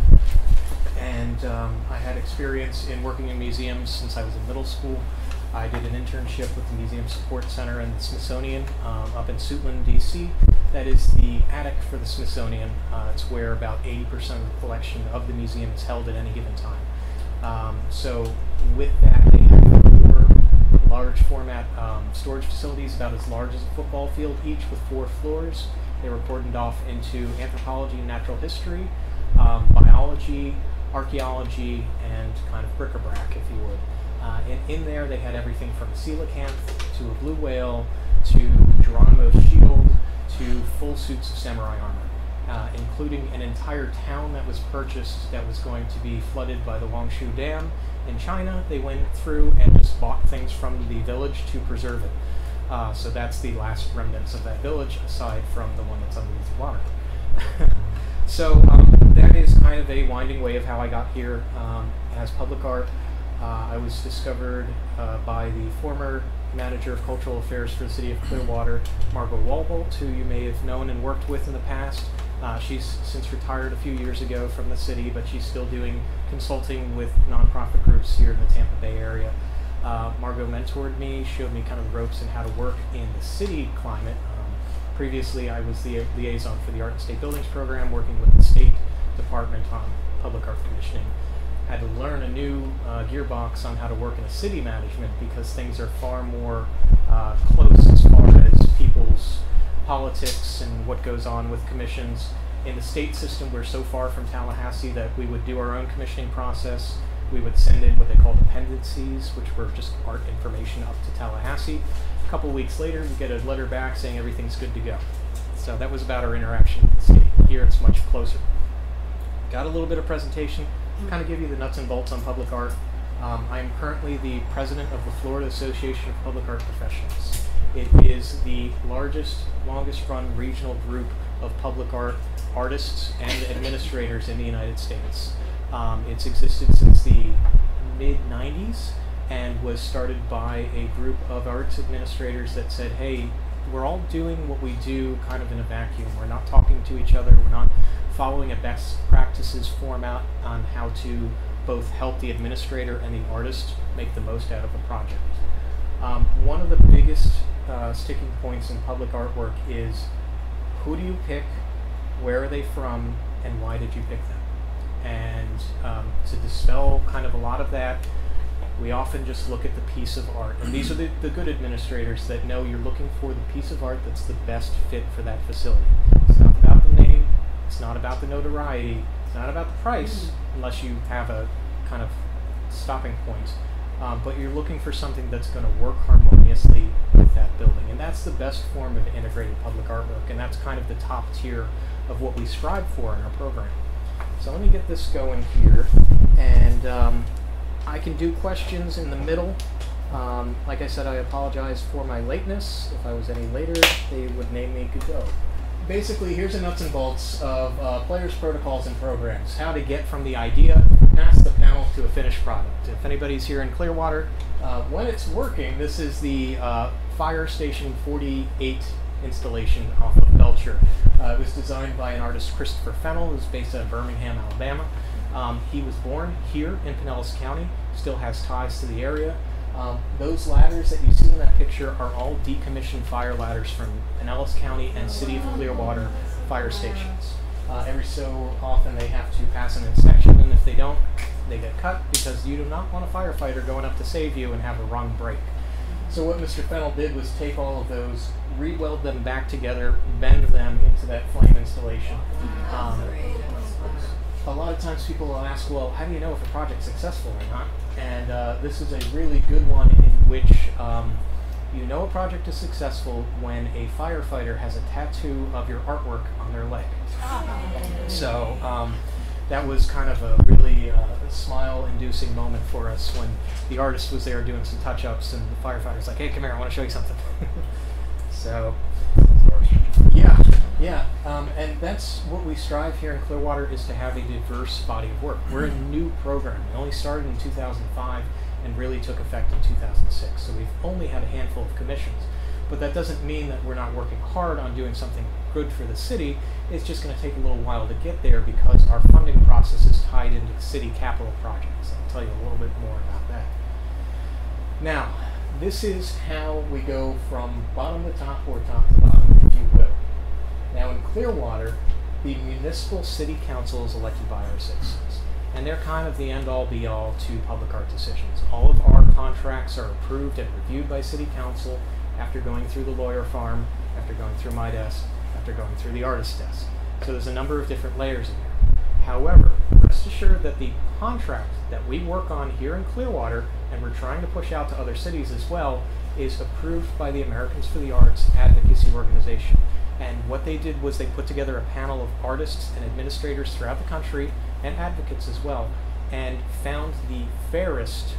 And um, I had experience in working in museums since I was in middle school. I did an internship with the Museum Support Center and the Smithsonian um, up in Suitland, DC. That is the attic for the Smithsonian. Uh, it's where about 80% of the collection of the museum is held at any given time. Um, so, with that, they have four large format um, storage facilities, about as large as a football field each, with four floors. They were cordoned off into anthropology and natural history, um, biology, archaeology, and kind of bric-a-brac, if you would. Uh, and in there, they had everything from a coelacanth to a blue whale to Geronimo's shield to full suits of samurai armor, uh, including an entire town that was purchased that was going to be flooded by the Wangshu Dam in China. They went through and just bought things from the village to preserve it. Uh, so that's the last remnants of that village, aside from the one that's underneath the water. so um, that is kind of a winding way of how I got here um, as public art. Uh, I was discovered uh, by the former manager of cultural affairs for the city of Clearwater, Margot Walbolt, who you may have known and worked with in the past. Uh, she's since retired a few years ago from the city, but she's still doing consulting with nonprofit groups here in the Tampa Bay area. Uh, Margot mentored me, showed me kind of ropes and how to work in the city climate. Um, previously, I was the liaison for the Art and State Buildings program, working with the state department on public art commissioning. Had to learn a new uh, gearbox on how to work in a city management because things are far more uh, close as far as people's politics, and what goes on with commissions. In the state system, we're so far from Tallahassee that we would do our own commissioning process. We would send in what they call dependencies, which were just art information up to Tallahassee. A couple weeks later, we get a letter back saying everything's good to go. So that was about our interaction with the state. Here, it's much closer. Got a little bit of presentation, kind of give you the nuts and bolts on public art. Um, I am currently the president of the Florida Association of Public Art Professionals. It is the largest, longest run regional group of public art artists and administrators in the United States. Um, it's existed since the mid 90s and was started by a group of arts administrators that said, hey, we're all doing what we do kind of in a vacuum. We're not talking to each other. We're not following a best practices format on how to both help the administrator and the artist make the most out of a project. Um, one of the biggest uh, sticking points in public artwork is who do you pick, where are they from, and why did you pick them? And um, to dispel kind of a lot of that, we often just look at the piece of art. And these are the, the good administrators that know you're looking for the piece of art that's the best fit for that facility. It's not about the name, it's not about the notoriety, it's not about the price, unless you have a kind of stopping point. Um, but you're looking for something that's going to work harmoniously with that building. And that's the best form of integrated public artwork. And that's kind of the top tier of what we strive for in our program. So let me get this going here. And um, I can do questions in the middle. Um, like I said, I apologize for my lateness. If I was any later, they would name me Godot. Basically, here's the nuts and bolts of uh, players, protocols, and programs. How to get from the idea past the panel to a finished product. If anybody's here in Clearwater, uh, when it's working, this is the uh, Fire Station 48 installation off of Belcher. Uh, it was designed by an artist, Christopher Fennell, who's based out of Birmingham, Alabama. Um, he was born here in Pinellas County, still has ties to the area. Um, those ladders that you see in that picture are all decommissioned fire ladders from Pinellas County and City of Clearwater fire stations. Uh, every so often they have to pass an inspection, and if they don't, they get cut because you do not want a firefighter going up to save you and have a rung break. So what Mr. Fennell did was take all of those, re-weld them back together, bend them into that flame installation. Um, a lot of times people will ask, well, how do you know if a project's successful or not? And uh, this is a really good one in which um, you know a project is successful when a firefighter has a tattoo of your artwork on their leg. So um, that was kind of a really uh, smile-inducing moment for us when the artist was there doing some touch-ups and the firefighter's like, "Hey, come here, I want to show you something." so, yeah, yeah, um, and that's what we strive here in Clearwater is to have a diverse body of work. We're a new program. We only started in 2005 and really took effect in 2006. So we've only had a handful of commissions. But that doesn't mean that we're not working hard on doing something good for the city. It's just going to take a little while to get there because our funding process is tied into the city capital projects. I'll tell you a little bit more about that. Now, this is how we go from bottom to top or top to bottom, if you will. Now, in Clearwater, the municipal city council is elected by our citizens and they're kind of the end all be all to public art decisions. All of our contracts are approved and reviewed by City Council after going through the lawyer farm, after going through my desk, after going through the artist desk. So there's a number of different layers in there. However, rest assured that the contract that we work on here in Clearwater, and we're trying to push out to other cities as well, is approved by the Americans for the Arts Advocacy Organization. And what they did was they put together a panel of artists and administrators throughout the country and advocates as well, and found the fairest,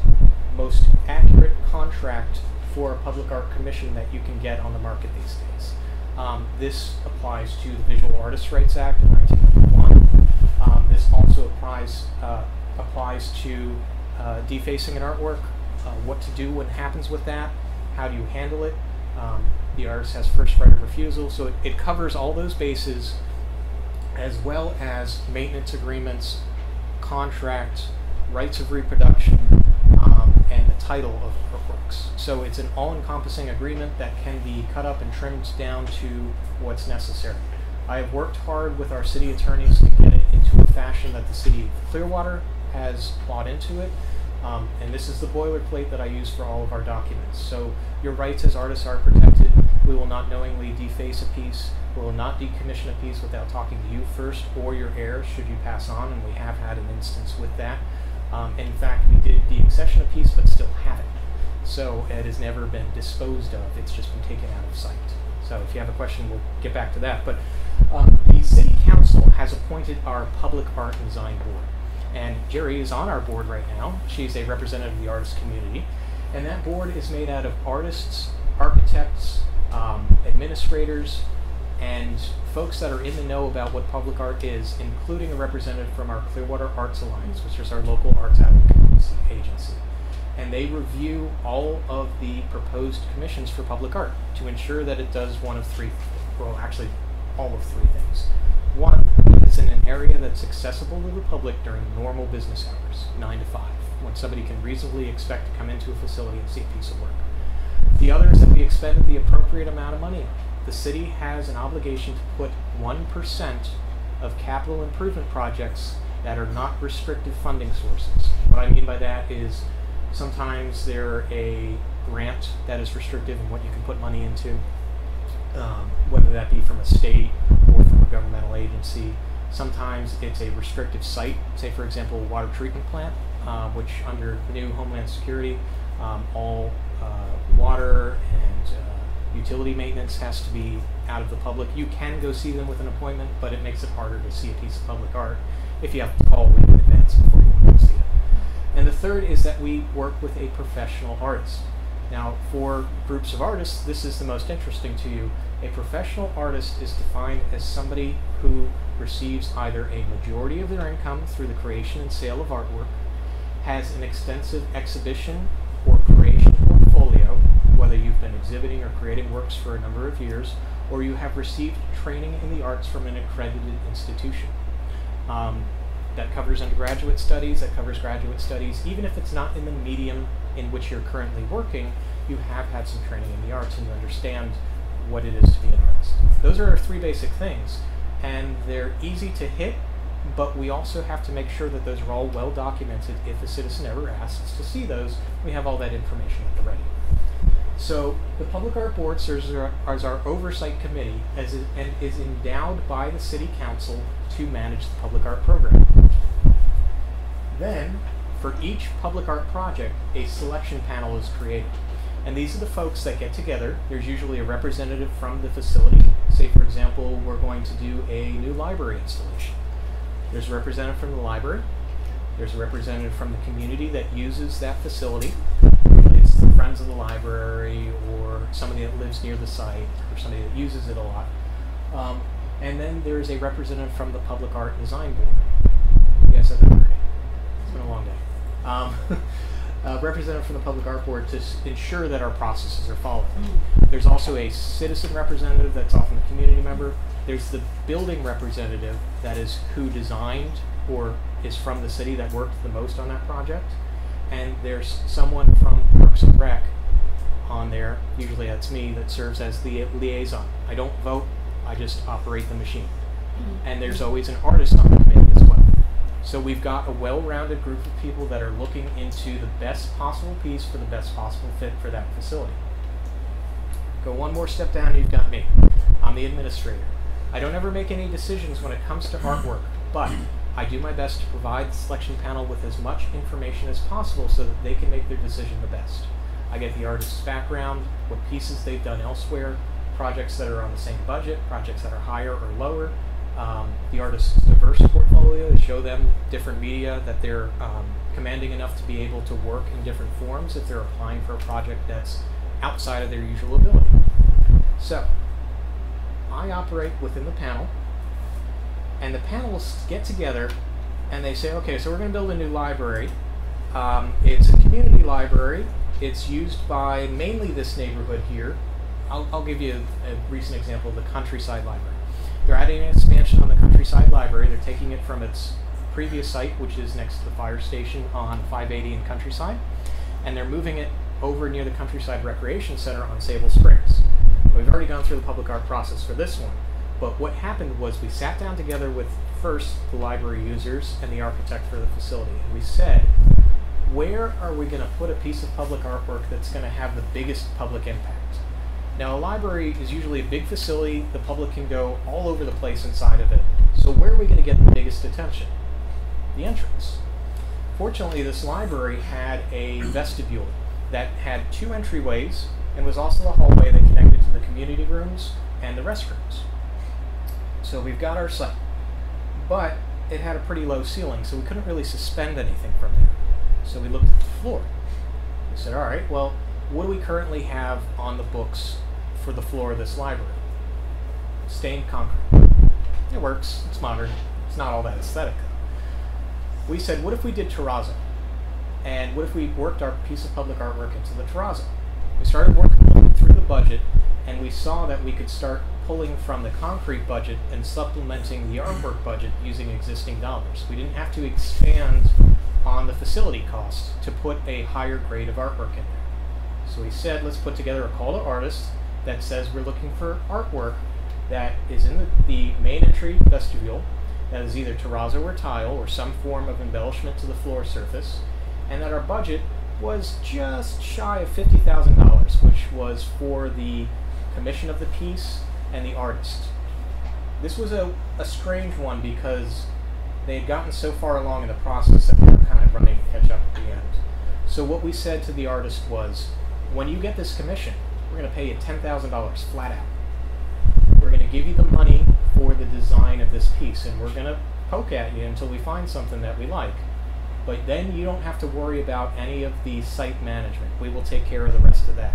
most accurate contract for a public art commission that you can get on the market these days. Um, this applies to the Visual Artists' Rights Act of 1991. Um, this also applies uh, applies to uh, defacing an artwork, uh, what to do, when it happens with that, how do you handle it. Um, the artist has first right of refusal, so it, it covers all those bases as well as maintenance agreements, contracts, rights of reproduction, um, and the title of So it's an all-encompassing agreement that can be cut up and trimmed down to what's necessary. I have worked hard with our city attorneys to get it into a fashion that the city of Clearwater has bought into it. Um, and this is the boilerplate that I use for all of our documents. So your rights as artists are protected. We will not knowingly deface a piece. We will not decommission a piece without talking to you first or your heirs should you pass on, and we have had an instance with that. Um, in fact, we did deaccession a piece but still have it. So it has never been disposed of, it's just been taken out of sight. So if you have a question, we'll get back to that. But um, the City Council has appointed our Public Art and Design Board. And Jerry is on our board right now. She's a representative of the artist community. And that board is made out of artists, architects, um, administrators, and folks that are in the know about what public art is, including a representative from our Clearwater Arts Alliance, which is our local arts advocacy agency. And they review all of the proposed commissions for public art to ensure that it does one of three, well, actually, all of three things. One, it's in an area that's accessible to the public during normal business hours, 9 to 5, when somebody can reasonably expect to come into a facility and see a piece of work. The other is that we expended the appropriate amount of money. The city has an obligation to put 1% of capital improvement projects that are not restrictive funding sources. What I mean by that is sometimes they're a grant that is restrictive in what you can put money into, um, whether that be from a state or from a governmental agency. Sometimes it's a restrictive site, say for example a water treatment plant, uh, which under the new Homeland Security, um, all uh, water and uh, utility maintenance has to be out of the public. You can go see them with an appointment, but it makes it harder to see a piece of public art if you have to call way in advance before you want to see it. And the third is that we work with a professional artist. Now, for groups of artists, this is the most interesting to you. A professional artist is defined as somebody who receives either a majority of their income through the creation and sale of artwork, has an extensive exhibition or creation portfolio, whether you've been exhibiting or creating works for a number of years, or you have received training in the arts from an accredited institution. Um, that covers undergraduate studies, that covers graduate studies. Even if it's not in the medium in which you're currently working, you have had some training in the arts and you understand what it is to be an artist. Those are our three basic things, and they're easy to hit, but we also have to make sure that those are all well documented. If a citizen ever asks to see those, we have all that information at the ready. So the Public Art Board serves as our, as our oversight committee as it, and is endowed by the City Council to manage the public art program. Then, for each public art project, a selection panel is created. And these are the folks that get together. There's usually a representative from the facility. Say, for example, we're going to do a new library installation. There's a representative from the library. There's a representative from the community that uses that facility. It's the friends of the library or somebody that lives near the site or somebody that uses it a lot. Um, and then there's a representative from the Public Art Design Board. Yes, I said that already. It's been a long day. Um, a representative from the Public Art Board to ensure that our processes are followed. There's also a citizen representative that's often a community member. There's the building representative that is who designed or is from the city that worked the most on that project. And there's someone from Parks and Rec on there, usually that's me, that serves as the liaison. I don't vote, I just operate the machine. And there's always an artist on the committee as well. So we've got a well-rounded group of people that are looking into the best possible piece for the best possible fit for that facility. Go one more step down, you've got me. I'm the administrator. I don't ever make any decisions when it comes to artwork, but I do my best to provide the selection panel with as much information as possible so that they can make their decision the best. I get the artist's background, what pieces they've done elsewhere, projects that are on the same budget, projects that are higher or lower, um, the artist's diverse portfolio to show them different media that they're um, commanding enough to be able to work in different forms if they're applying for a project that's outside of their usual ability. So, I operate within the panel, and the panelists get together and they say, okay, so we're going to build a new library. Um, it's a community library. It's used by mainly this neighborhood here. I'll, I'll give you a, a recent example of the Countryside Library. They're adding an expansion on the Countryside Library. They're taking it from its previous site, which is next to the fire station on 580 and Countryside, and they're moving it over near the Countryside Recreation Center on Sable Springs. We've already gone through the public art process for this one, but what happened was we sat down together with first the library users and the architect for the facility, and we said, where are we going to put a piece of public artwork that's going to have the biggest public impact? Now, a library is usually a big facility, the public can go all over the place inside of it. So, where are we going to get the biggest attention? The entrance. Fortunately, this library had a vestibule that had two entryways and was also the hallway that connected to the community rooms and the restrooms. So, we've got our site. But it had a pretty low ceiling, so we couldn't really suspend anything from there. So we looked at the floor. We said, all right, well, what do we currently have on the books for the floor of this library? Stained concrete. It works, it's modern, it's not all that aesthetic. We said, what if we did terrazzo? And what if we worked our piece of public artwork into the terrazzo? We started working through the budget, and we saw that we could start pulling from the concrete budget and supplementing the artwork budget using existing dollars. We didn't have to expand on the facility cost to put a higher grade of artwork in there. So we said, let's put together a call to artists that says we're looking for artwork that is in the, the main entry vestibule, that is either terrazzo or tile or some form of embellishment to the floor surface, and that our budget was just shy of $50,000, which was for the commission of the piece and the artist. This was a, a strange one because they had gotten so far along in the process that they were kind of running to catch up at the end. So what we said to the artist was, when you get this commission, we're going to pay you $10,000 flat out. We're going to give you the money for the design of this piece, and we're going to poke at you until we find something that we like. But then you don't have to worry about any of the site management. We will take care of the rest of that.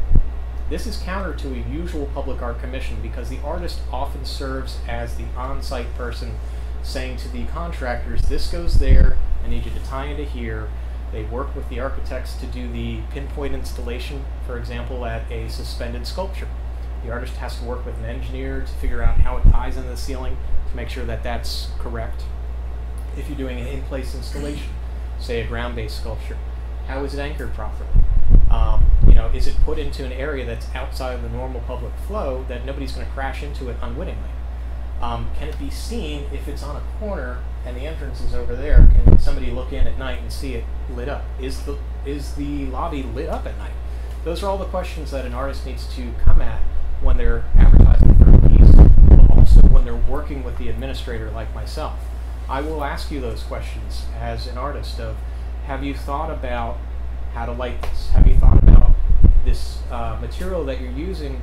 This is counter to a usual public art commission because the artist often serves as the on-site person saying to the contractors, this goes there, I need you to tie into here. They work with the architects to do the pinpoint installation, for example, at a suspended sculpture. The artist has to work with an engineer to figure out how it ties into the ceiling to make sure that that's correct. If you're doing an in-place installation, say a ground-based sculpture, how is it anchored properly? Um, you know, is it put into an area that's outside of the normal public flow that nobody's going to crash into it unwittingly? Um, can it be seen if it's on a corner and the entrance is over there? Can somebody look in at night and see it lit up? Is the is the lobby lit up at night? Those are all the questions that an artist needs to come at when they're advertising for a piece, but also when they're working with the administrator like myself. I will ask you those questions as an artist of, have you thought about how to light this? Have you thought about this uh, material that you're using?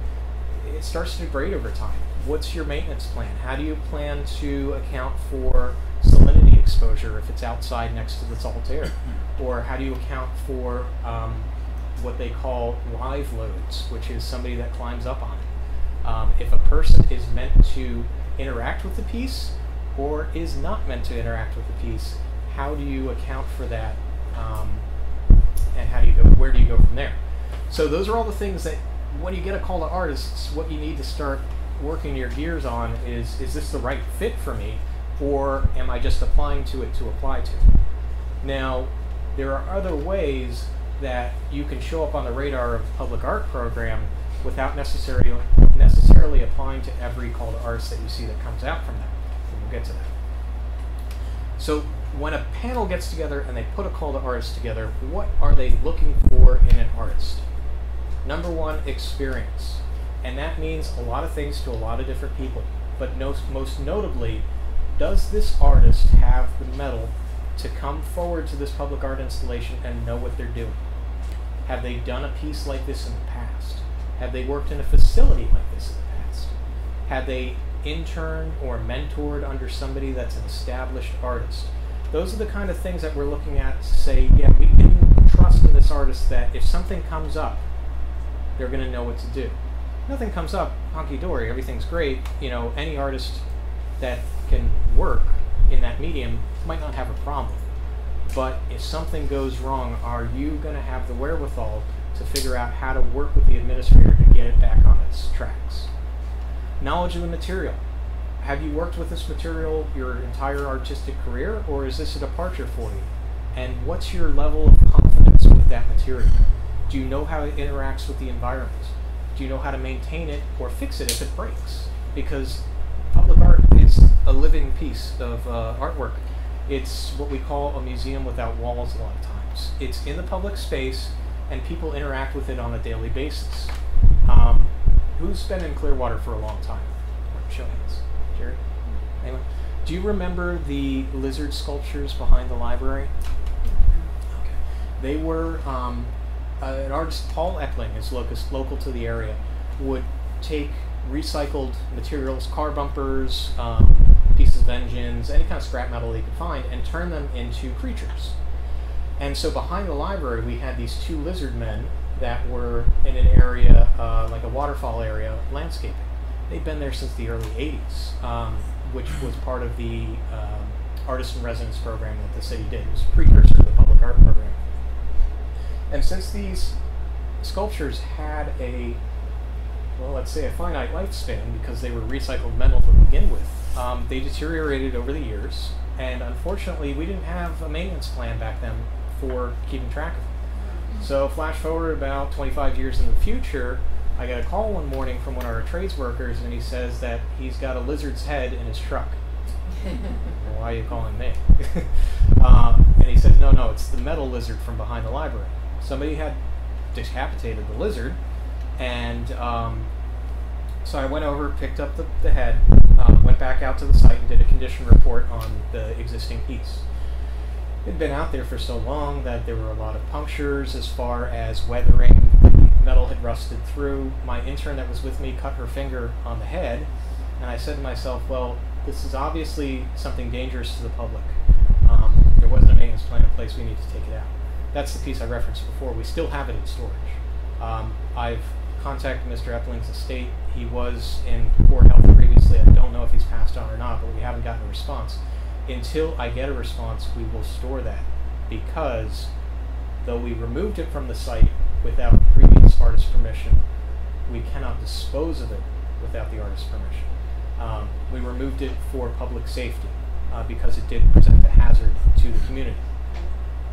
It starts to degrade over time what's your maintenance plan? How do you plan to account for salinity exposure if it's outside next to the salt air? Or how do you account for um, what they call live loads, which is somebody that climbs up on it? Um, if a person is meant to interact with the piece or is not meant to interact with the piece, how do you account for that? Um, and how do you go? Where do you go from there? So those are all the things that when you get a call to artists, what you need to start working your gears on is is this the right fit for me or am I just applying to it to apply to? Now, there are other ways that you can show up on the radar of the public art program without necessarily necessarily applying to every call to artists that you see that comes out from that. And we'll get to that. So when a panel gets together and they put a call to artists together, what are they looking for in an artist? Number one, experience. And that means a lot of things to a lot of different people. But no, most notably, does this artist have the metal to come forward to this public art installation and know what they're doing? Have they done a piece like this in the past? Have they worked in a facility like this in the past? Have they interned or mentored under somebody that's an established artist? Those are the kind of things that we're looking at to say, yeah, we can trust in this artist that if something comes up, they're going to know what to do nothing comes up honky dory, everything's great. You know, any artist that can work in that medium might not have a problem. But if something goes wrong, are you going to have the wherewithal to figure out how to work with the administrator to get it back on its tracks? Knowledge of the material. Have you worked with this material your entire artistic career, or is this a departure for you? And what's your level of confidence with that material? Do you know how it interacts with the environment? Do you know how to maintain it or fix it if it breaks? Because public art is a living piece of uh, artwork. It's what we call a museum without walls a lot of times. It's in the public space, and people interact with it on a daily basis. Um, who's been in Clearwater for a long time? Show hands. Jerry? Anyone? Do you remember the lizard sculptures behind the library? Okay. They were um, an artist, Paul Eppling, is locus, local to the area, would take recycled materials, car bumpers, um, pieces of engines, any kind of scrap metal he could find, and turn them into creatures. And so behind the library, we had these two lizard men that were in an area, uh, like a waterfall area, landscaping. They'd been there since the early 80s, um, which was part of the um, artist in residence program that the city did. It was a precursor to the public art program. And since these sculptures had a, well, let's say a finite lifespan because they were recycled metal to begin with, um, they deteriorated over the years. And unfortunately, we didn't have a maintenance plan back then for keeping track of them. So, flash forward about 25 years in the future, I got a call one morning from one of our trades workers, and he says that he's got a lizard's head in his truck. well, why are you calling me? um, and he says, no, no, it's the metal lizard from behind the library. Somebody had decapitated the lizard, and um, so I went over, picked up the, the head, uh, went back out to the site, and did a condition report on the existing piece. It had been out there for so long that there were a lot of punctures as far as weathering. The metal had rusted through. My intern that was with me cut her finger on the head, and I said to myself, well, this is obviously something dangerous to the public. Um, there wasn't a maintenance plan in place, we need to take it out. That's the piece I referenced before. We still have it in storage. Um, I've contacted Mr. Eppling's estate. He was in poor health previously. I don't know if he's passed on or not, but we haven't gotten a response. Until I get a response, we will store that because though we removed it from the site without previous artist's permission, we cannot dispose of it without the artist's permission. Um, we removed it for public safety uh, because it did present a hazard to the community.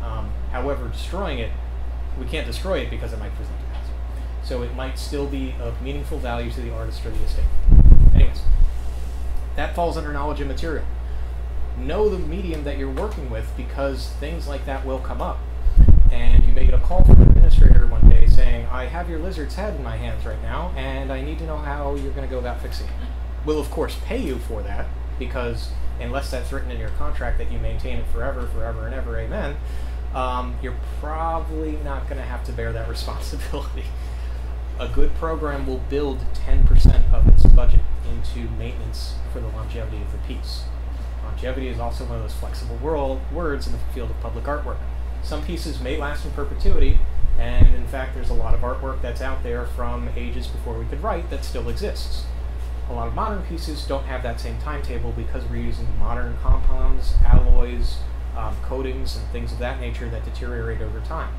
Um, however, destroying it, we can't destroy it because it might present a hazard. So it might still be of meaningful value to the artist or the estate. Anyways, that falls under knowledge and material. Know the medium that you're working with because things like that will come up. And you may get a call from an administrator one day saying, I have your lizard's head in my hands right now, and I need to know how you're going to go about fixing it. We'll, of course, pay you for that because unless that's written in your contract that you maintain it forever, forever, and ever, amen, um, you're probably not going to have to bear that responsibility. A good program will build 10% of its budget into maintenance for the longevity of the piece. Longevity is also one of those flexible world, words in the field of public artwork. Some pieces may last in perpetuity, and in fact, there's a lot of artwork that's out there from ages before we could write that still exists. A lot of modern pieces don't have that same timetable because we're using modern compounds, alloys, um, coatings, and things of that nature that deteriorate over time.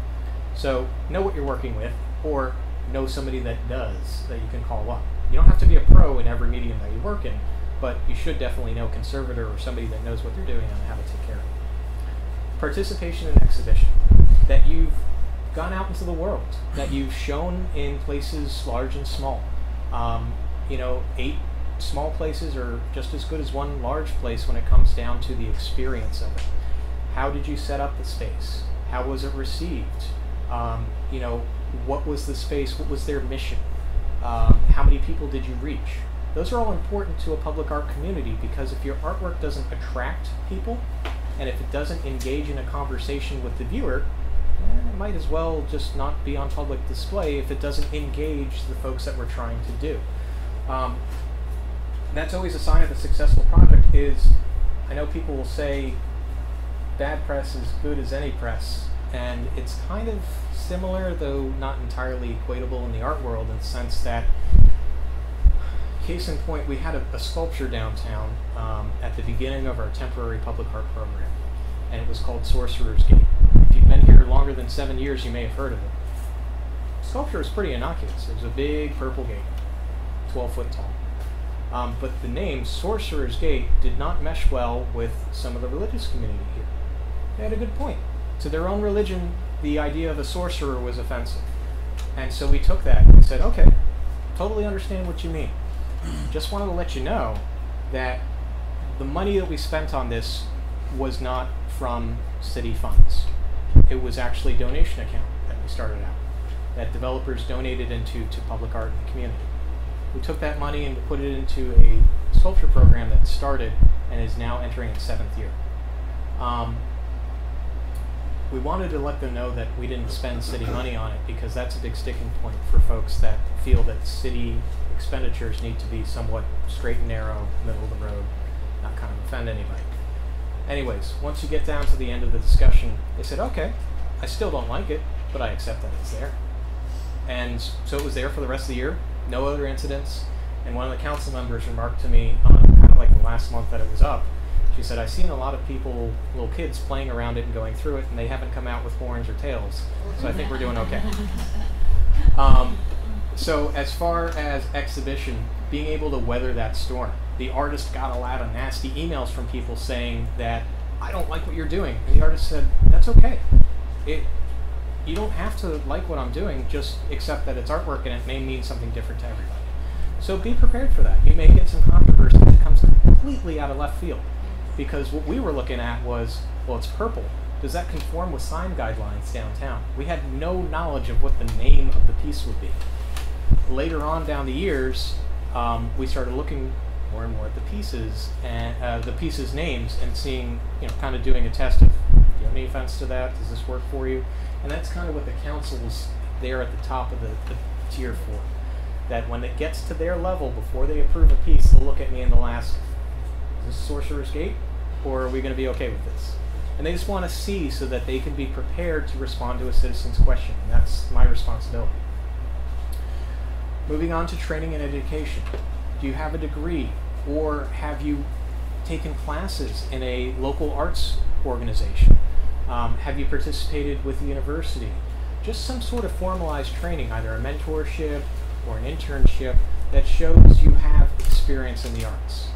So know what you're working with, or know somebody that does that you can call up. You don't have to be a pro in every medium that you work in, but you should definitely know a conservator or somebody that knows what they're doing and how to take care of it. Participation in exhibition. That you've gone out into the world, that you've shown in places large and small. Um, you know, eight small places are just as good as one large place when it comes down to the experience of it. How did you set up the space? How was it received? Um, you know, what was the space? What was their mission? Um, how many people did you reach? Those are all important to a public art community because if your artwork doesn't attract people and if it doesn't engage in a conversation with the viewer, eh, it might as well just not be on public display if it doesn't engage the folks that we're trying to do. Um, that's always a sign of a successful project is I know people will say bad press is good as any press. And it's kind of similar though not entirely equatable in the art world in the sense that case in point we had a, a sculpture downtown um, at the beginning of our temporary public art program and it was called sorcerer's gate. If you've been here longer than seven years you may have heard of it. Sculpture is pretty innocuous. It was a big purple gate 12 foot tall. Um, but the name Sorcerer's Gate did not mesh well with some of the religious community here. They had a good point. To their own religion, the idea of a sorcerer was offensive. And so we took that and said, okay, totally understand what you mean. Just wanted to let you know that the money that we spent on this was not from city funds. It was actually donation account that we started out that developers donated into to public art in the community. We took that money and put it into a sculpture program that started and is now entering its seventh year. Um, we wanted to let them know that we didn't spend city money on it because that's a big sticking point for folks that feel that city expenditures need to be somewhat straight and narrow, middle of the road, not kind of offend anybody. Anyways, once you get down to the end of the discussion, they said, okay, I still don't like it, but I accept that it's there. And so it was there for the rest of the year, no other incidents. And one of the council members remarked to me on kind of like the last month that it was up, she said, I've seen a lot of people, little kids, playing around it and going through it, and they haven't come out with horns or tails. So I think we're doing okay. Um, so, as far as exhibition, being able to weather that storm, the artist got a lot of nasty emails from people saying that I don't like what you're doing. And the artist said, That's okay. It, you don't have to like what I'm doing, just accept that it's artwork and it may mean something different to everybody. So be prepared for that. You may get some controversy that comes completely out of left field because what we were looking at was, well, it's purple. Does that conform with sign guidelines downtown? We had no knowledge of what the name of the piece would be. Later on down the years, um, we started looking more and more at the pieces and uh, the pieces' names and seeing, you know, kind of doing a test of, do you have any offense to that? Does this work for you? And that's kind of what the council was there at the top of the, the tier for. That when it gets to their level, before they approve a piece, they'll look at me in the last is this Sorcerer's Gate? Or are we going to be okay with this? And they just want to see so that they can be prepared to respond to a citizen's question. And that's my responsibility. Moving on to training and education. Do you have a degree or have you taken classes in a local arts organization? Um, have you participated with the university? Just some sort of formalized training, either a mentorship or an internship that shows you have experience in the arts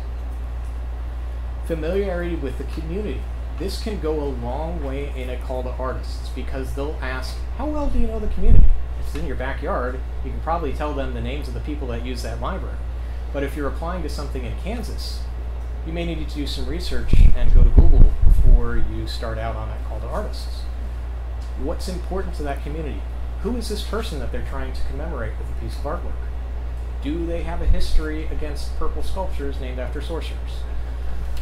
familiarity with the community. This can go a long way in a call to artists because they'll ask, How well do you know the community? If it's in your backyard, you can probably tell them the names of the people that use that library. But if you're applying to something in Kansas, you may need to do some research and go to Google before you start out on that call to artists. What's important to that community? Who is this person that they're trying to commemorate with a piece of artwork? Do they have a history against purple sculptures named after sorcerers?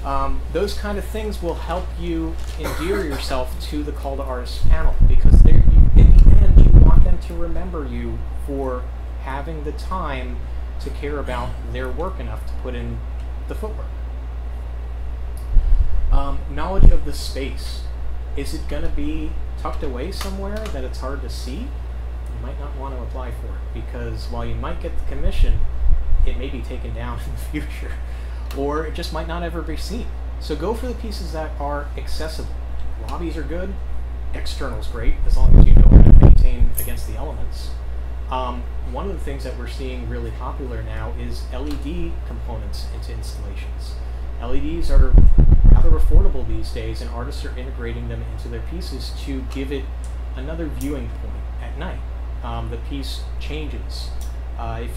Um, those kind of things will help you endear yourself to the call to artists panel because you, in the end you want them to remember you for having the time to care about their work enough to put in the footwork. Um, knowledge of the space. Is it going to be tucked away somewhere that it's hard to see? You might not want to apply for it because while you might get the commission, it may be taken down in the future or it just might not ever be seen. So go for the pieces that are accessible. Lobbies are good, external's great, as long as you know how to maintain against the elements. Um, one of the things that we're seeing really popular now is LED components into installations. LEDs are rather affordable these days, and artists are integrating them into their pieces to give it another viewing point at night. Um, the piece changes. Uh, if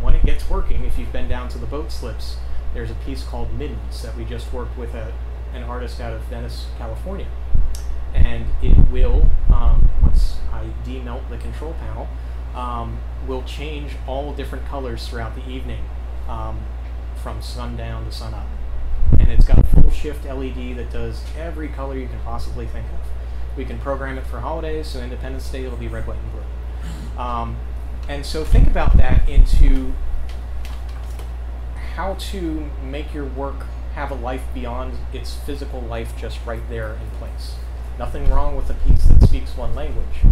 when it gets working, if you've been down to the boat slips, there's a piece called Middens that we just worked with a, an artist out of Venice, California. And it will, um, once I demelt the control panel, um, will change all different colors throughout the evening um, from sundown to sunup. And it's got a full shift LED that does every color you can possibly think of. We can program it for holidays, so Independence Day it'll be red, white, and blue. Um, and so think about that into how to make your work have a life beyond its physical life just right there in place. Nothing wrong with a piece that speaks one language,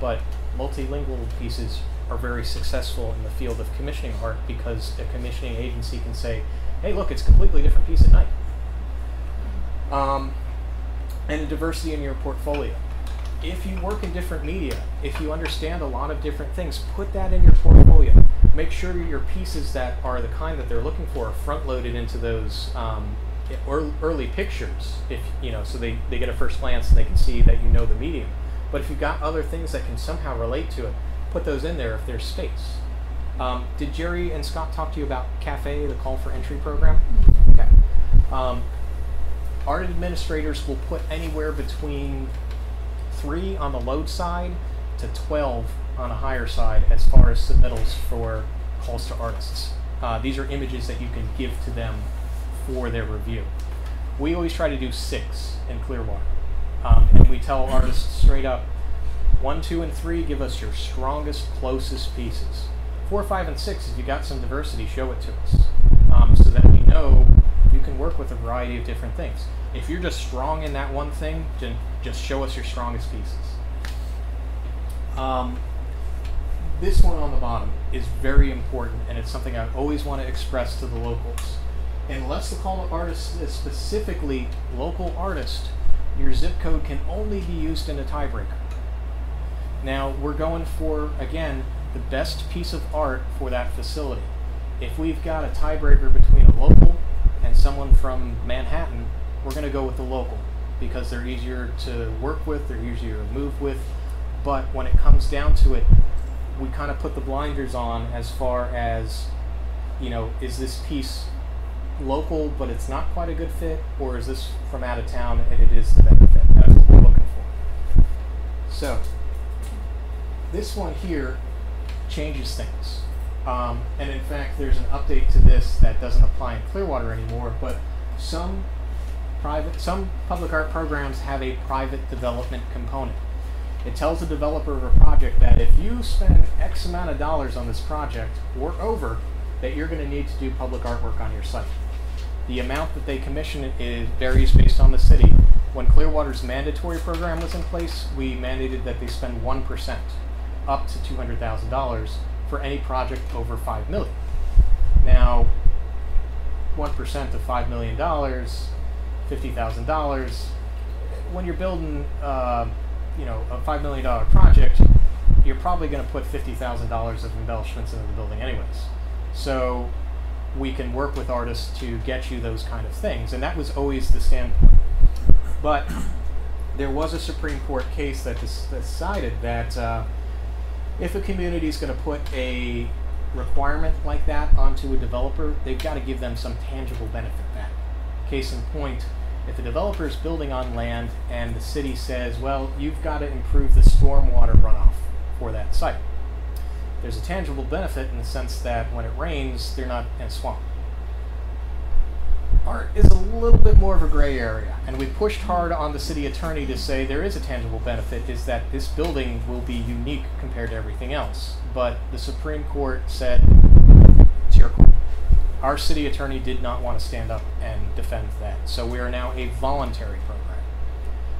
but multilingual pieces are very successful in the field of commissioning art because a commissioning agency can say, hey, look, it's a completely different piece at night. Um, and diversity in your portfolio. If you work in different media, if you understand a lot of different things, put that in your portfolio make sure your pieces that are the kind that they're looking for are front loaded into those um, early pictures if you know so they, they get a first glance and they can see that you know the medium. But if you've got other things that can somehow relate to it put those in there if there's space. Um, did jerry and scott talk to you about cafe the call for entry program? Okay. Um, art administrators will put anywhere between three on the load side to 12 on a higher side as far as submittals for calls to artists. Uh, these are images that you can give to them for their review. We always try to do six in Clearwater. Um, and we tell artists straight up one, two, and three give us your strongest, closest pieces. Four, five, and six, if you got some diversity, show it to us um, so that we know you can work with a variety of different things. If you're just strong in that one thing, then just show us your strongest pieces. Um, this one on the bottom is very important, and it's something I always want to express to the locals. Unless the call to artist is specifically local artist, your zip code can only be used in a tiebreaker. Now, we're going for, again, the best piece of art for that facility. If we've got a tiebreaker between a local and someone from Manhattan, we're going to go with the local because they're easier to work with, they're easier to move with. But when it comes down to it, we kind of put the blinders on as far as, you know, is this piece local but it's not quite a good fit, or is this from out of town and it is the better fit? That's what we're looking for. So, this one here changes things. Um, and in fact, there's an update to this that doesn't apply in Clearwater anymore, but some private, some public art programs have a private development component. It tells the developer of a project that if you spend X amount of dollars on this project or over, that you're going to need to do public artwork on your site. The amount that they commission is, varies based on the city. When Clearwater's mandatory program was in place, we mandated that they spend 1% up to $200,000 for any project over 5 million. Now, 1% of $5 million, $50,000, when you're building uh, you know, a $5 million project, you're probably going to put $50,000 of embellishments into the building anyways. So we can work with artists to get you those kind of things. And that was always the standpoint. But there was a Supreme Court case that decided that uh, if a community is going to put a requirement like that onto a developer, they've got to give them some tangible benefit back. Case in point, if a developer is building on land and the city says, well, you've got to improve the stormwater runoff for that site, there's a tangible benefit in the sense that when it rains, they're not in a swamp. Art is a little bit more of a gray area, and we pushed hard on the city attorney to say there is a tangible benefit, is that this building will be unique compared to everything else. But the Supreme Court said, it's your call. Our city attorney did not want to stand up and defend that, so we are now a voluntary program.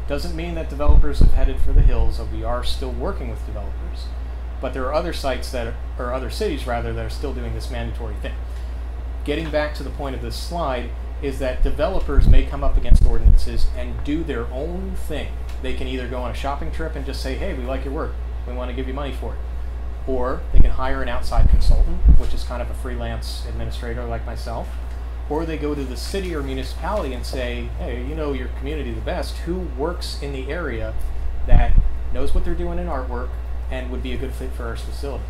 Doesn't mean that developers have headed for the hills, we are still working with developers. But there are other sites that, are, or other cities rather, that are still doing this mandatory thing. Getting back to the point of this slide, is that developers may come up against ordinances and do their own thing. They can either go on a shopping trip and just say, hey, we like your work, we want to give you money for it. Or they can hire an outside consultant, which is kind of a freelance administrator like myself. Or they go to the city or municipality and say, hey, you know your community the best, who works in the area that knows what they're doing in artwork and would be a good fit for our facility.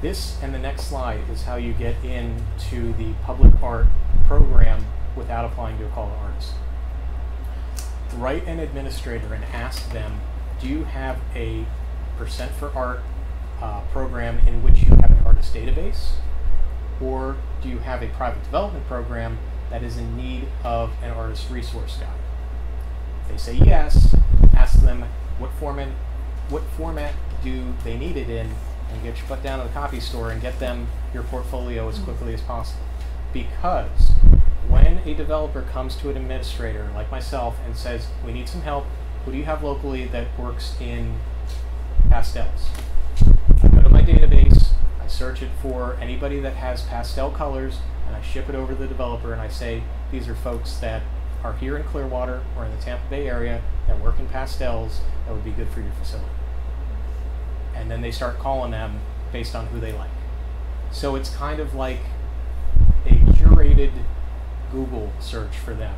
This and the next slide is how you get into the public art program without applying to a call to arts. Write an administrator and ask them, do you have a percent for art uh, program in which you have an artist database? Or do you have a private development program that is in need of an artist resource guide? If they say yes, ask them what format, what format do they need it in and get you put down to the copy store and get them your portfolio as quickly as possible. Because when a developer comes to an administrator like myself and says, we need some help, who do you have locally that works in pastels? Database, I search it for anybody that has pastel colors, and I ship it over to the developer and I say, these are folks that are here in Clearwater or in the Tampa Bay area that work in pastels that would be good for your facility and then they start calling them based on who they like. So it's kind of like a curated Google search for them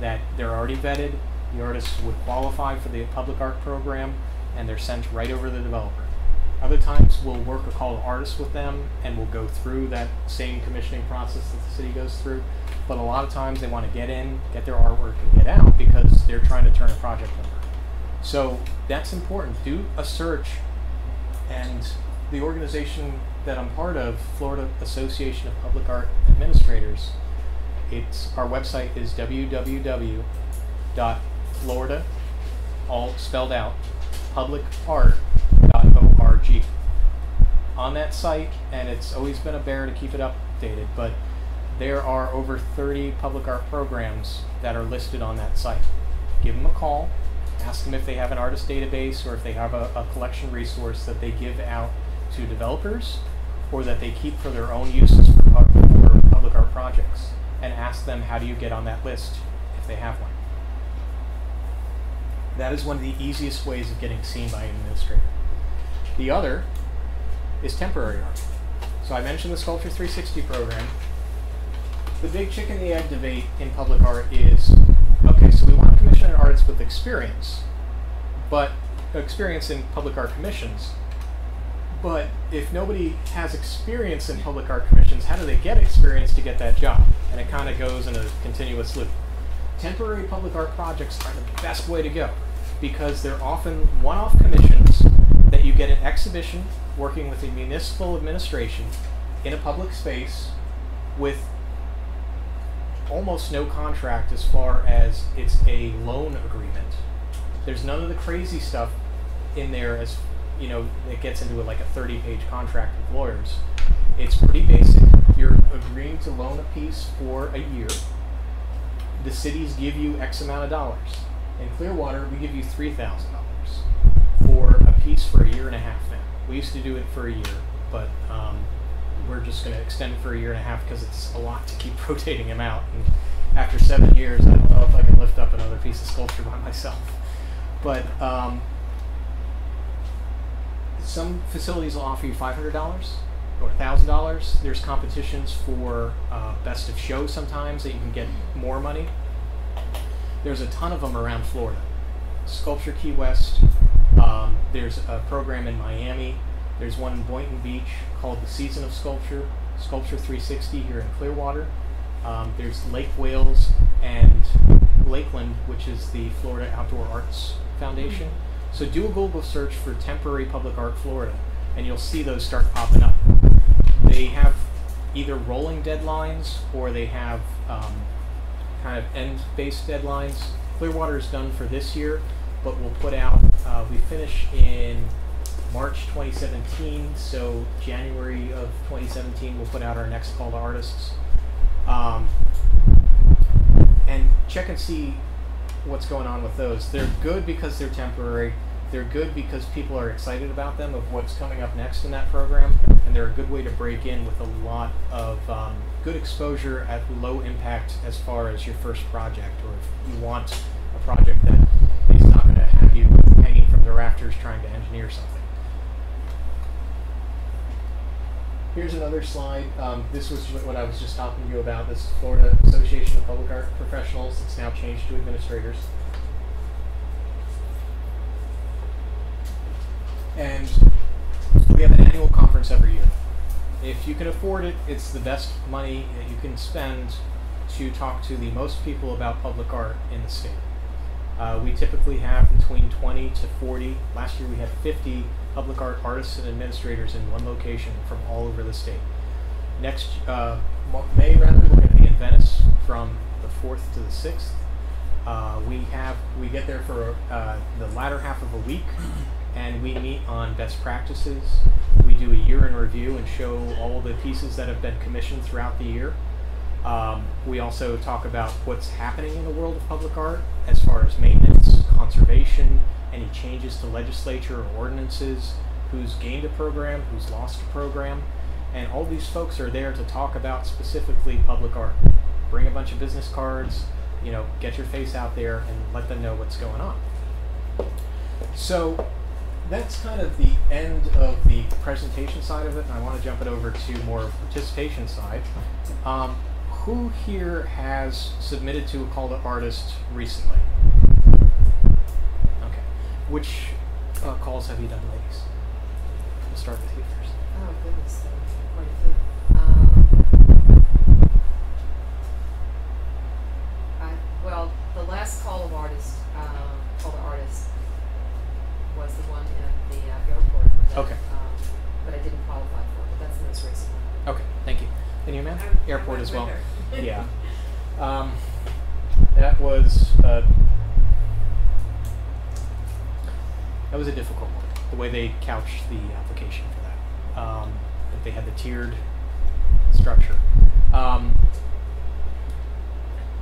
that they're already vetted, the artists would qualify for the public art program, and they're sent right over to the developer. Other times we'll work a call to artists with them and we'll go through that same commissioning process that the city goes through. But a lot of times they want to get in, get their artwork, and get out because they're trying to turn a project over. So that's important. Do a search, and the organization that I'm part of, Florida Association of Public Art Administrators, it's our website is www.florida, all spelled out, publicart.org. On that site, and it's always been a bear to keep it updated, but there are over 30 public art programs that are listed on that site. Give them a call, ask them if they have an artist database or if they have a, a collection resource that they give out to developers or that they keep for their own uses for, for public art projects and ask them how do you get on that list if they have one. That is one of the easiest ways of getting seen by an administrator. The other is temporary art. So I mentioned the Sculpture 360 program. The big chicken the egg debate in public art is okay, so we want to commission an artist with experience, but experience in public art commissions. But if nobody has experience in public art commissions, how do they get experience to get that job? And it kind of goes in a continuous loop. Temporary public art projects are the best way to go because they're often one off commissions you get an exhibition working with a municipal administration in a public space with almost no contract as far as it's a loan agreement. There's none of the crazy stuff in there as you know it gets into like a 30 page contract with lawyers. It's pretty basic. You're agreeing to loan a piece for a year. The cities give you X amount of dollars. In Clearwater, we give you three thousand dollars for a piece for a year and a half now. We used to do it for a year, but um, we're just going to extend it for a year and a half because it's a lot to keep rotating them out. And after seven years, I don't know if I can lift up another piece of sculpture by myself. But um, some facilities will offer you $500 or $1,000. There's competitions for uh, best of show sometimes that you can get more money. There's a ton of them around Florida. Sculpture Key West. Um, there's a program in Miami. There's one in Boynton Beach called the Season of Sculpture, Sculpture 360 here in Clearwater. Um, there's Lake Wales and Lakeland, which is the Florida Outdoor Arts Foundation. So do a Google search for temporary public art Florida, and you'll see those start popping up. They have either rolling deadlines or they have um, kind of end-based deadlines. Clearwater is done for this year, but we'll put out. Uh, we finish in March 2017, so January of 2017 we'll put out our next call to artists. Um, and check and see what's going on with those. They're good because they're temporary. They're good because people are excited about them of what's coming up next in that program, and they're a good way to break in with a lot of um, good exposure at low impact as far as your first project, or if you want a project that not going to have you hanging from the rafters trying to engineer something. Here's another slide. Um, this was what I was just talking to you about. This Florida Association of Public Art Professionals. It's now changed to administrators. And we have an annual conference every year. If you can afford it, it's the best money that you can spend to talk to the most people about public art in the state. Uh, we typically have between 20 to 40. Last year we had 50 public art artists and administrators in one location from all over the state. Next uh, May, rather, we're going to be in Venice from the 4th to the 6th. Uh, we have we get there for uh, the latter half of a week, and we meet on best practices. We do a year in review and show all the pieces that have been commissioned throughout the year. Um, we also talk about what's happening in the world of public art as far as maintenance, conservation, any changes to legislature or ordinances, who's gained a program, who's lost a program, and all these folks are there to talk about specifically public art. Bring a bunch of business cards, you know, get your face out there and let them know what's going on. So that's kind of the end of the presentation side of it, and I want to jump it over to more participation side. Um, who here has submitted to a call to artist recently? Okay. Which uh, calls have you done, ladies? We'll start with you first. Oh goodness, quite a few. Um, I, well, the last call of artist, um, call to artist was the one at the uh, airport. That, Okay. Um, but I didn't qualify for it. But that's the most recent one. Okay, thank you. And you, ma'am? Airport as well. her. Yeah. Um, that was that was a difficult one. The way they couched the application for that, um, that they had the tiered structure. Um,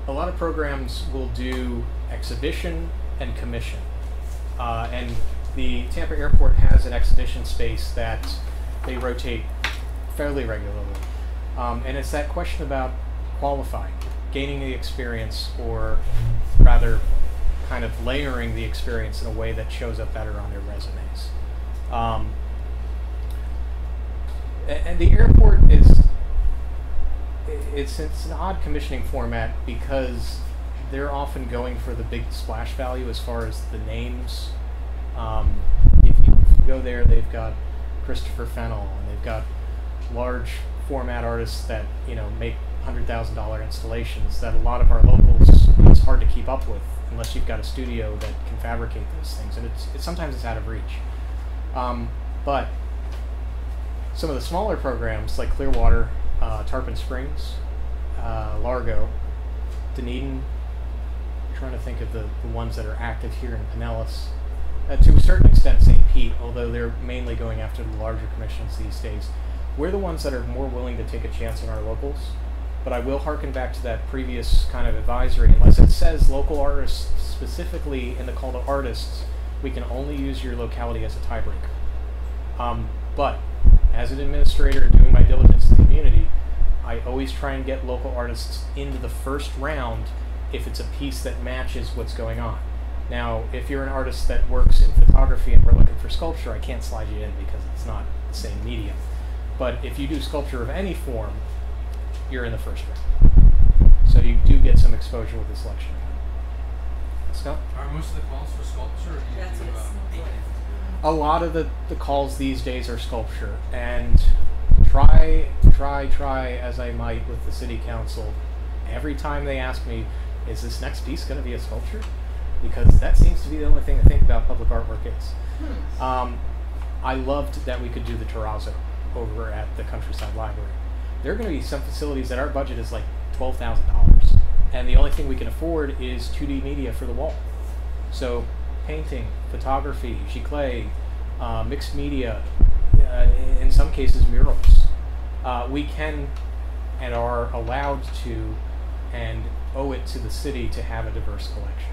a lot of programs will do exhibition and commission, uh, and the Tampa Airport has an exhibition space that they rotate fairly regularly. Um, and it's that question about qualifying, gaining the experience, or rather, kind of layering the experience in a way that shows up better on their resumes. Um, and the airport is it's it's an odd commissioning format because they're often going for the big splash value as far as the names. Um, if, you, if you go there, they've got Christopher Fennell, and they've got large format artists that you know make hundred thousand dollar installations that a lot of our locals it's hard to keep up with unless you've got a studio that can fabricate those things, and it's, it's sometimes it's out of reach. Um, but some of the smaller programs like Clearwater, uh, Tarpon Springs, uh, Largo, Dunedin. trying to think of the, the ones that are active here in Pinellas. Uh, to a certain extent, St. Pete, although they're mainly going after the larger commissions these days. We're the ones that are more willing to take a chance on our locals. But I will harken back to that previous kind of advisory. Unless it says local artists specifically in the call to artists, we can only use your locality as a tiebreaker. Um, but as an administrator doing my diligence in the community, I always try and get local artists into the first round if it's a piece that matches what's going on. Now, if you're an artist that works in photography and we're looking for sculpture, I can't slide you in because it's not the same medium. But if you do sculpture of any form, you're in the first round. So you do get some exposure with the selection. Scott? Are most of the calls for sculpture, or do you do uh, it seems like. a lot of the, the calls these days are sculpture and try try try as i might with the city council every time they ask me is this next piece going to be a sculpture because that seems to be the only thing i think about public artwork is um, i loved that we could do the terrazzo over at the countryside library there are going to be some facilities that our budget is like $12000 and the only thing we can afford is 2d media for the wall so, painting, photography, giclée, uh, mixed media, uh, in some cases murals. Uh, we can and are allowed to and owe it to the city to have a diverse collection.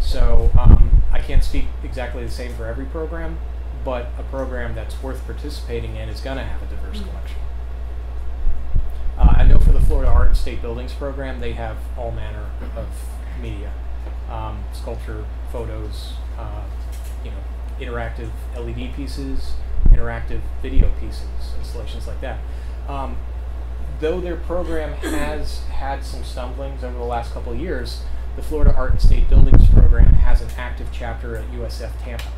So, um, I can't speak exactly the same for every program, but a program that's worth participating in is going to have a diverse collection. Uh, I know for the Florida Art and State Buildings program, they have all manner of media um, sculpture, photos, uh, you know, interactive LED pieces, interactive video pieces, installations like that. Um, though their program has had some stumblings over the last couple of years, the Florida Art and State Buildings program has an active chapter at USF Tampa.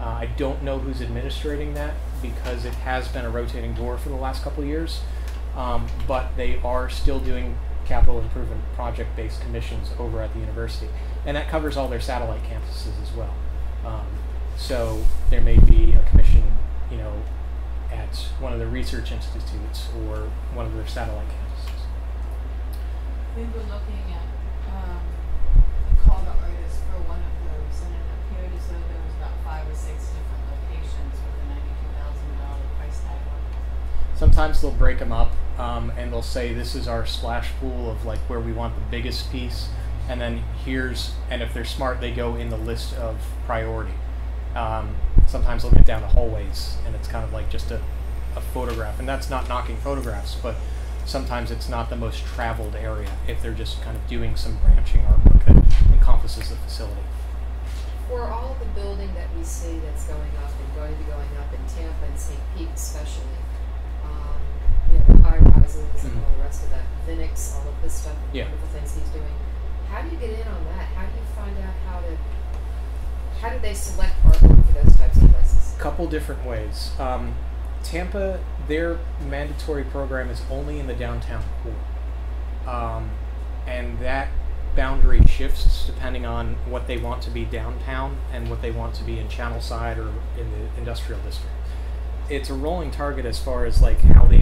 Uh, I don't know who's administrating that because it has been a rotating door for the last couple of years, um, but they are still doing capital improvement project based commissions over at the university. And that covers all their satellite campuses as well. Um, so there may be a commission, you know, at one of the research institutes or one of their satellite campuses. We were looking at, um, a call for one of those, and it appeared as though there was about five or six different locations with a ninety-two thousand dollar price tag on it. Sometimes they'll break them up um, and they'll say this is our splash pool of like where we want the biggest piece, and then here's and if they're smart they go in the list of priority. Um, sometimes they'll get down to hallways and it's kind of like just a, a photograph, and that's not knocking photographs, but sometimes it's not the most traveled area if they're just kind of doing some branching artwork that encompasses the facility. For all the building that we see that's going up and going to be going up in Tampa and St. Pete especially, the high rises and all the rest of that, Vinik's, all of this stuff, the Yeah. wonderful things he's doing. How do you get in on that? How do you find out how to, how do they select artwork for those types of places? couple different ways. Um, Tampa, their mandatory program is only in the downtown core, um, and that boundary shifts depending on what they want to be downtown and what they want to be in Channel Side or in the industrial district. It's a rolling target as far as like how they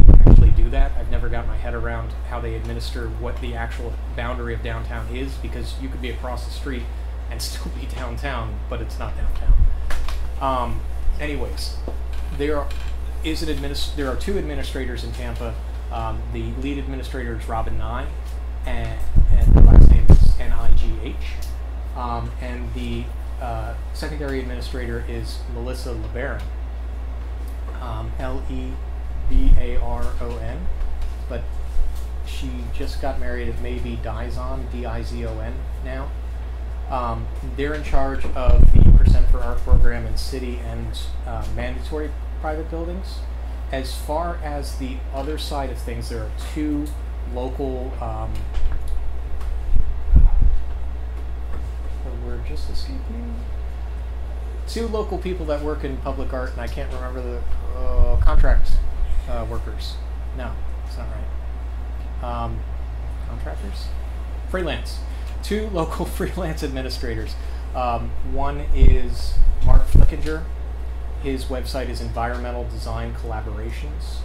do that. I've never got my head around how they administer what the actual boundary of downtown is because you could be across the street and still be downtown, but it's not downtown. Um, anyways, there is an administ- there are two administrators in Tampa. Um, the lead administrator is Robin Nigh, and, and her last name is N I G H. Um, and the uh, secondary administrator is Melissa LeBaron, um, L E B A R O N. But she just got married. It may be Dizon, D I Z O N now. Um, they're in charge of the Percent for Art program in city and uh, mandatory private buildings. As far as the other side of things, there are two local. Um, word just escaped me. Two local people that work in public art, and I can't remember the uh, contract uh, workers. No, it's not right. Um, contractors, freelance. Two local freelance administrators. Um, one is Mark Flickinger. His website is Environmental Design Collaborations.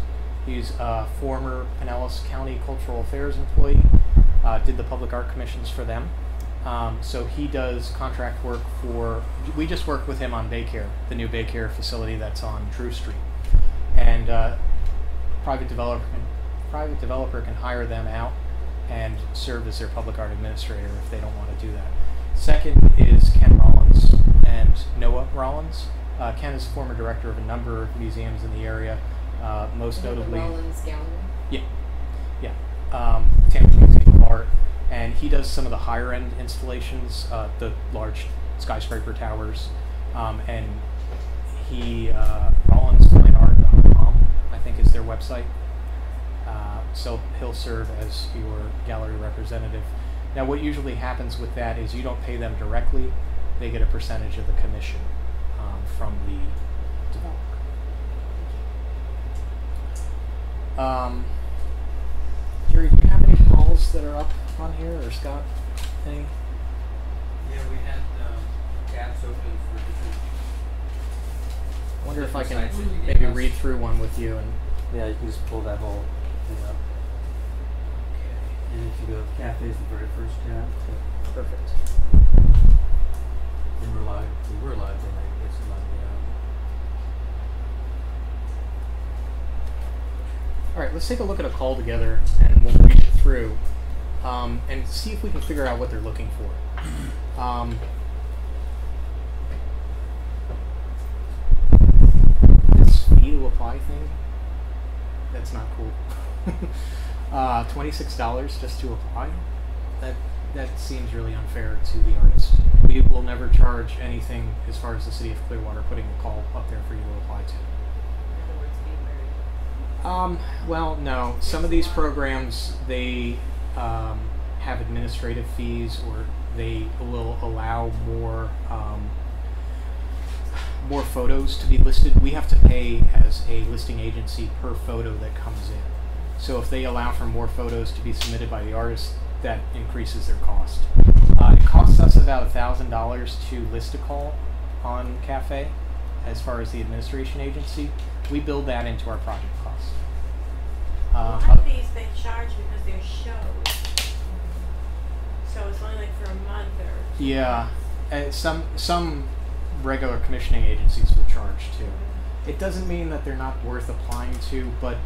He's a former Pinellas County Cultural Affairs employee. Uh, did the public art commissions for them. Um, so he does contract work for. We just worked with him on Baycare, the new Baycare facility that's on Drew Street, and uh, private developer can, private developer can hire them out and serve as their public art administrator if they don't want to do that. Second is Ken Rollins and Noah Rollins. Uh, Ken is former director of a number of museums in the area, uh, most The notably. Rollins Gallery. Yeah, yeah. Um, Tampa Museum of Art, and he does some of the higher end installations, uh, the large skyscraper towers, um, and he uh, RollinsFineArt.com, I think, is their website. Uh, so he'll serve as your gallery representative. Now, what usually happens with that is you don't pay them directly; they get a percentage of the commission um, from the developer. Um, Jerry, do you have any calls that are up on here, or Scott? Any? Yeah, we had um, tabs open for different. I wonder if I can Different sites that you maybe read through one with you and. Yeah, you can just pull that whole thing up. Okay. And if you go to cafe cafes, the very first tab. Perfect. And we're live. We were live tonight. I guess it might be out. All right, let's take a look at a call together, and we'll read it through, um, and see if we can figure out what they're looking for. Um, this fee apply thing, that's not cool. uh, Twenty-six dollars just to apply. That that seems really unfair to the artist. We will never charge anything as far as the city of Clearwater putting a call up there for you to apply to. Um, well, no. Some of these programs they um, have administrative fees, or they will allow more um, more photos to be listed. We have to pay as a listing agency per photo that comes in. So if they allow for more photos to be submitted by the artist, that increases their cost. Uh, it costs us about a thousand dollars to list a call on Cafe, as far as the administration agency. We build that into our project cost. Uh, lot of these they charge because they're shows. So it's only like for a month or. yeah, uh, some some regular commissioning agencies will charge too. It doesn't mean that they're not worth applying to, but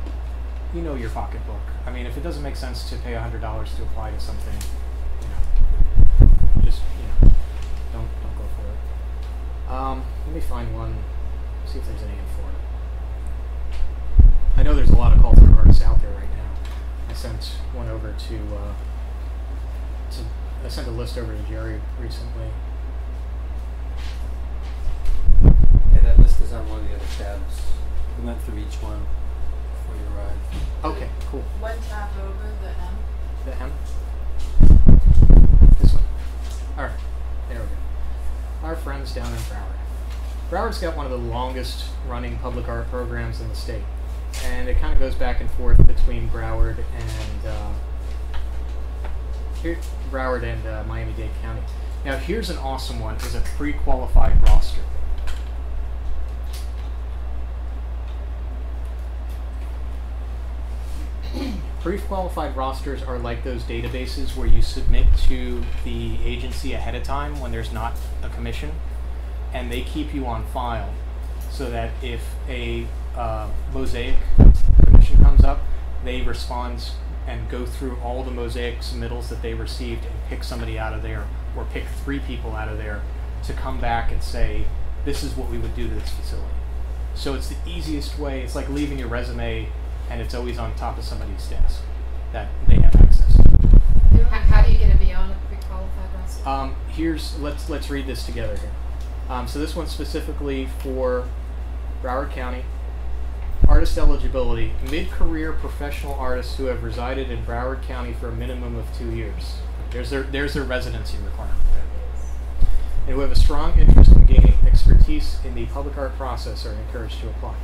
you know your pocketbook. I mean, if it doesn't make sense to pay hundred dollars to apply to something, you know, just you know, don't don't go for it. Um, let me find one. See if there's any in Florida. I know there's a lot of call for artists out there right now. I sent one over to. Uh, to I sent a list over to Jerry recently. Yeah, that list is on one of the other tabs. We went through each one before you arrived. Okay, cool. One tab over the M. The M. This one. All right. There we go. Our friends down in Broward. Broward's got one of the longest running public art programs in the state, and it kind of goes back and forth between Broward and uh, here, Broward and uh, Miami-Dade County. Now, here's an awesome one: is a pre-qualified roster. Pre-qualified rosters are like those databases where you submit to the agency ahead of time when there's not a commission, and they keep you on file so that if a uh, mosaic commission comes up, they respond and go through all the mosaic submittals that they received and pick somebody out of there, or pick three people out of there to come back and say, this is what we would do to this facility. So it's the easiest way. It's like leaving your resume and it's always on top of somebody's desk that they have access to. How, how do you get it beyond a pre-qualified roster? Um, here's let's let's read this together here. Um, so this one's specifically for Broward County. Artist eligibility: mid-career professional artists who have resided in Broward County for a minimum of two years. There's their there's their residency requirement. There. And who have a strong interest in gaining expertise in the public art process are encouraged to apply.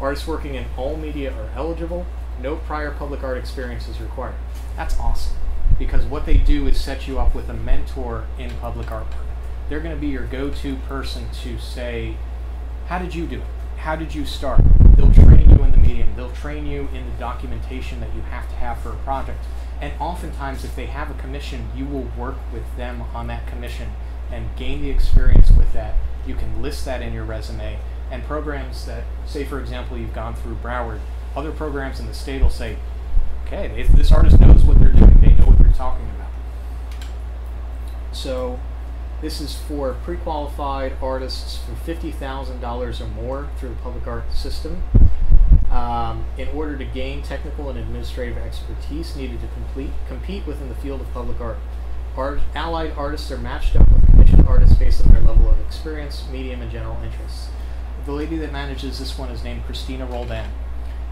Artists working in all media are eligible. No prior public art experience is required. That's awesome because what they do is set you up with a mentor in public art work. They're going to be your go-to person to say, "How did you do it? How did you start?" They'll train you in the medium. They'll train you in the documentation that you have to have for a project. And oftentimes, if they have a commission, you will work with them on that commission and gain the experience with that. You can list that in your resume and programs that, say for example, you've gone through Broward, other programs in the state will say, okay, this artist knows what they're doing, they know what they're talking about. So this is for pre-qualified artists for $50,000 or more through the public art system. Um, in order to gain technical and administrative expertise needed to complete, compete within the field of public art. Art, allied artists are matched up with commissioned artists based on their level of experience, medium, and general interests the lady that manages this one is named Christina Roldan,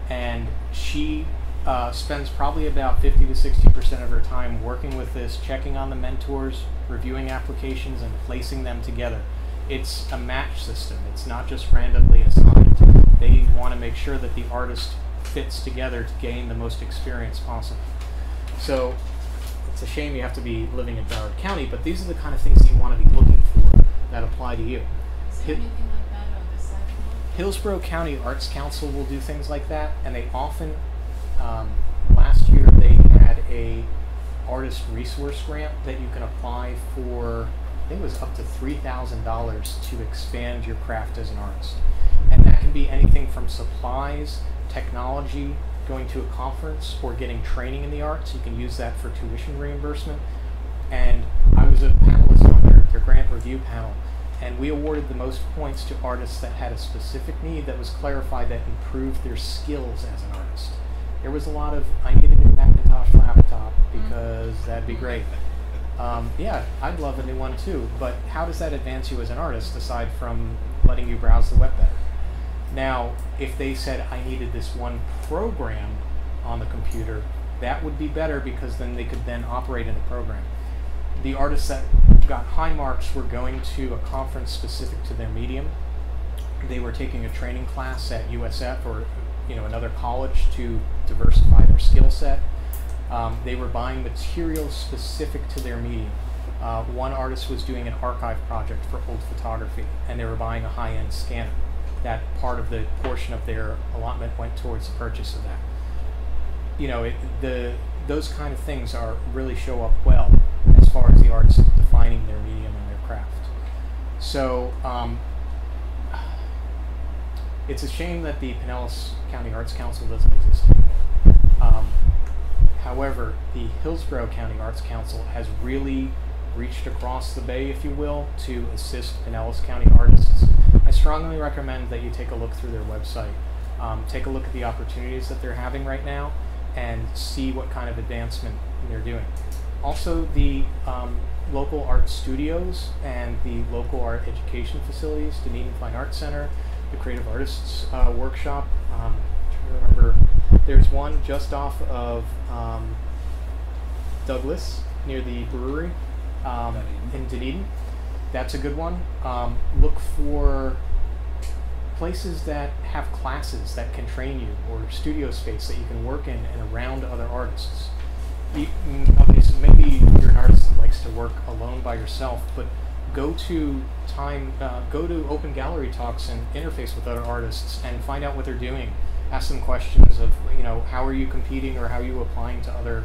and she uh, spends probably about 50 to 60 percent of her time working with this, checking on the mentors, reviewing applications, and placing them together. It's a match system. It's not just randomly assigned. They want to make sure that the artist fits together to gain the most experience possible. So it's a shame you have to be living in Broward County, but these are the kind of things you want to be looking for that apply to you. Anything like that on this side? Hillsborough County Arts Council will do things like that, and they often. Um, last year they had a artist resource grant that you can apply for. I think it was up to three thousand dollars to expand your craft as an artist, and that can be anything from supplies, technology, going to a conference, or getting training in the arts. You can use that for tuition reimbursement. And I was a panelist on their, their grant review panel, and we awarded the most points to artists that had a specific need that was clarified that improved their skills as an artist. There was a lot of, I need a new Macintosh laptop because that'd be great. Um, yeah, I'd love a new one too, but how does that advance you as an artist aside from letting you browse the web better? Now, if they said I needed this one program on the computer, that would be better because then they could then operate in the program. The artists that got high marks were going to a conference specific to their medium. They were taking a training class at USF or you know another college to diversify their skill set. Um, they were buying materials specific to their medium. Uh, one artist was doing an archive project for old photography, and they were buying a high-end scanner. That part of the portion of their allotment went towards the purchase of that. You know, it, the those kind of things are really show up well far as the artist defining their medium and their craft. So um, it's a shame that the Pinellas County Arts Council doesn't exist. Um, however, the Hillsborough County Arts Council has really reached across the bay, if you will, to assist Pinellas County artists. I strongly recommend that you take a look through their website. Um, take a look at the opportunities that they're having right now and see what kind of advancement they're doing. Also, the um, local art studios and the local art education facilities, Dunedin Fine Arts Center, the Creative Artists uh, Workshop. Um, I'm trying to remember, there's one just off of um, Douglas near the brewery um, in Dunedin. That's a good one. Um, look for places that have classes that can train you or studio space that you can work in and around other artists. Okay, so maybe you're an artist that likes to work alone by yourself, but go to time, uh, go to open gallery talks and interface with other artists and find out what they're doing. Ask them questions of, you know, how are you competing or how are you applying to other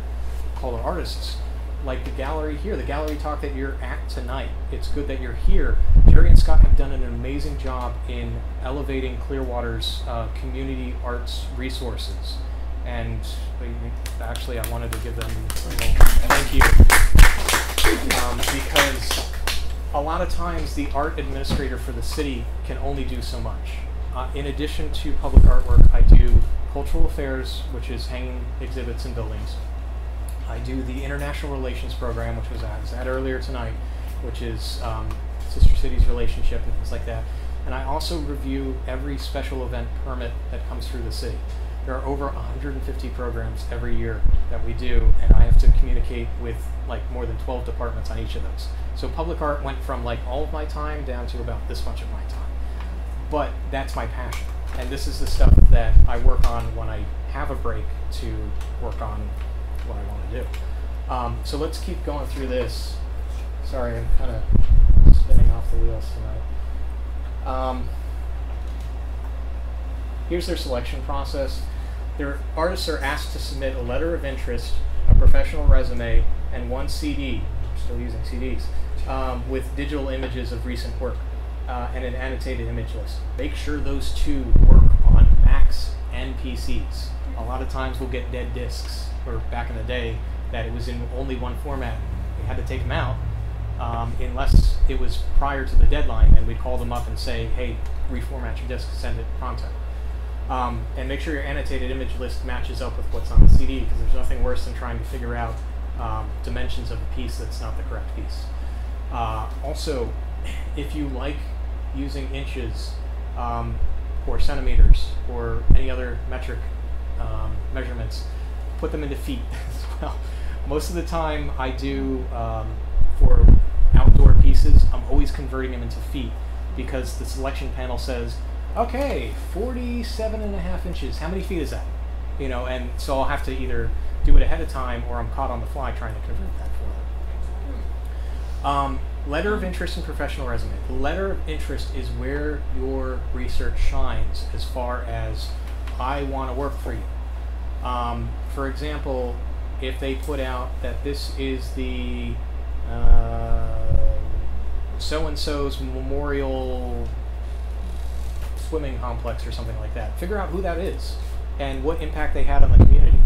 color artists. Like the gallery here, the gallery talk that you're at tonight. It's good that you're here. Jerry and Scott have done an amazing job in elevating Clearwater's uh, community arts resources. And actually, I wanted to give them a little thank you um, because a lot of times the art administrator for the city can only do so much. Uh, in addition to public artwork, I do cultural affairs, which is hanging exhibits in buildings. I do the international relations program, which was at, was at earlier tonight, which is um, sister cities relationship and things like that. And I also review every special event permit that comes through the city. There are over 150 programs every year that we do, and I have to communicate with like more than 12 departments on each of those. So public art went from like all of my time down to about this much of my time. But that's my passion, and this is the stuff that I work on when I have a break to work on what I want to do. Um, so let's keep going through this. Sorry, I'm kind of spinning off the wheels tonight. Um, here's their selection process. Their artists are asked to submit a letter of interest, a professional resume, and one CD. Still using CDs um, with digital images of recent work uh, and an annotated image list. Make sure those two work on Macs and PCs. A lot of times we'll get dead discs, or back in the day, that it was in only one format. We had to take them out um, unless it was prior to the deadline, and we'd call them up and say, hey, reformat your disk, send it pronto. Um, and make sure your annotated image list matches up with what's on the CD, because there's nothing worse than trying to figure out um, dimensions of a piece that's not the correct piece. Uh, also, if you like using inches um, or centimeters or any other metric um, measurements, put them into feet as well. Most of the time, I do um, for outdoor pieces, I'm always converting them into feet because the selection panel says, okay, 47 and a half inches. How many feet is that? You know, and so I'll have to either do it ahead of time or I'm caught on the fly trying to convert that for them. Um, letter of interest and professional resume. The letter of interest is where your research shines as far as I want to work for you. Um, for example, if they put out that this is the so and so's memorial swimming complex or something like that, figure out who that is and what impact they had on the community.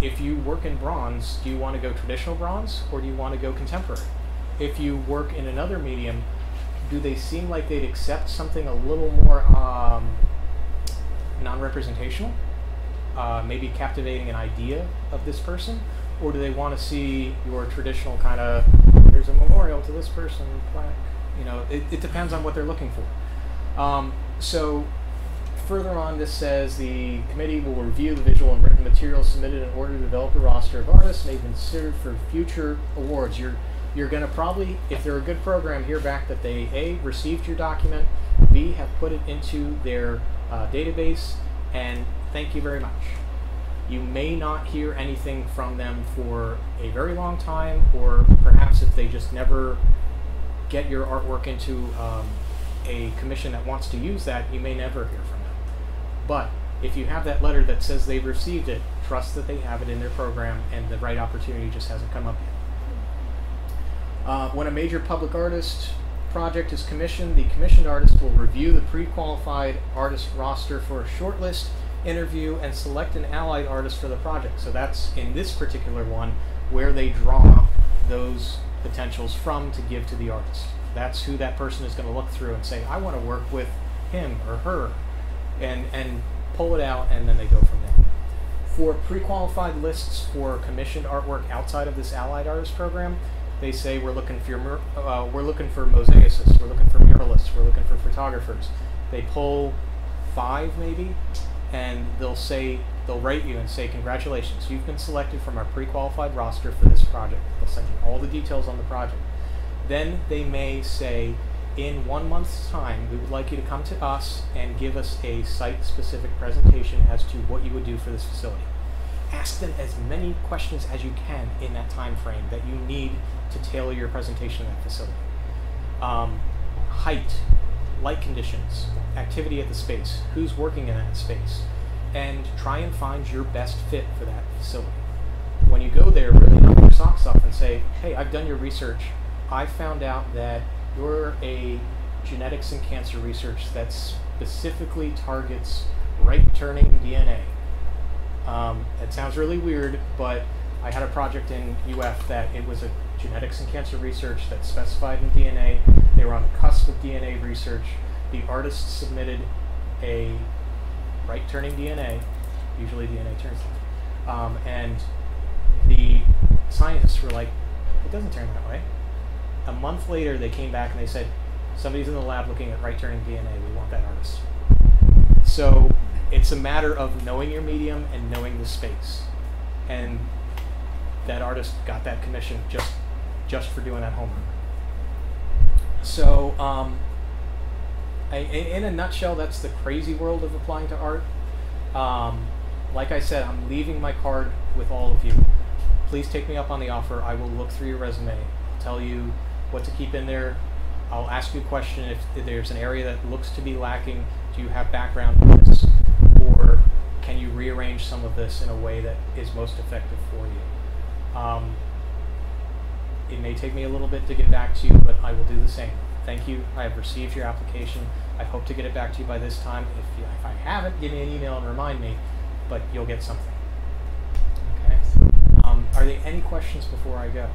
If you work in bronze, do you want to go traditional bronze or do you want to go contemporary? If you work in another medium, do they seem like they'd accept something a little more um, non-representational? Uh, maybe captivating an idea of this person, or do they want to see your traditional kind of here's a memorial to this person plaque? You know, it, it depends on what they're looking for. Um, so further on, this says the committee will review the visual and written materials submitted in order to develop a roster of artists may be considered for future awards. You're you're going to probably, if they're a good program, hear back that they a received your document, b have put it into their uh, database, and thank you very much. You may not hear anything from them for a very long time, or perhaps if they just never get your artwork into um, a commission that wants to use that, you may never hear from them. But if you have that letter that says they've received it, trust that they have it in their program and the right opportunity just hasn't come up yet. Uh, when a major public artist project is commissioned, the commissioned artist will review the pre-qualified artist roster for a shortlist, interview, and select an allied artist for the project. So that's in this particular one where they draw those potentials from to give to the artist. That's who that person is going to look through and say, I want to work with him or her, and and pull it out, and then they go from there. For pre-qualified lists for commissioned artwork outside of this allied artist program, they say we're looking for uh, we're looking for mosaicists, we're looking for muralists, we're looking for photographers. They pull five maybe, and they'll say they'll write you and say congratulations, you've been selected from our pre-qualified roster for this project. They'll send you all the details on the project. Then they may say, in one month's time, we would like you to come to us and give us a site specific presentation as to what you would do for this facility. Ask them as many questions as you can in that time frame that you need to tailor your presentation to that facility. Um, height, light conditions, activity at the space, who's working in that space, and try and find your best fit for that facility. When you go there, really knock your socks off and say, hey, I've done your research. I found out that you're a genetics and cancer research that specifically targets right turning DNA. Um, it sounds really weird, but I had a project in UF that it was a genetics and cancer research that specified in DNA. They were on the cusp of DNA research. The artist submitted a right turning DNA, usually DNA turns left, um, and the scientists were like, it doesn't turn that way. A month later, they came back and they said, somebody's in the lab looking at right turning DNA. We want that artist. So it's a matter of knowing your medium and knowing the space. And that artist got that commission just just for doing that homework. So, um, I, in, a nutshell, that's the crazy world of applying to art. Um, like I said, I'm leaving my card with all of you. Please take me up on the offer. I will look through your resume. I'll tell you what to keep in there. I'll ask you a question if, there's an area that looks to be lacking. Do you have background in this? Or can you rearrange some of this in a way that is most effective for you? Um, it may take me a little bit to get back to you, but I will do the same. Thank you. I have received your application. I hope to get it back to you by this time. If, you, if I haven't, give me an email and remind me, but you'll get something. Okay? Um, are there any questions before I go?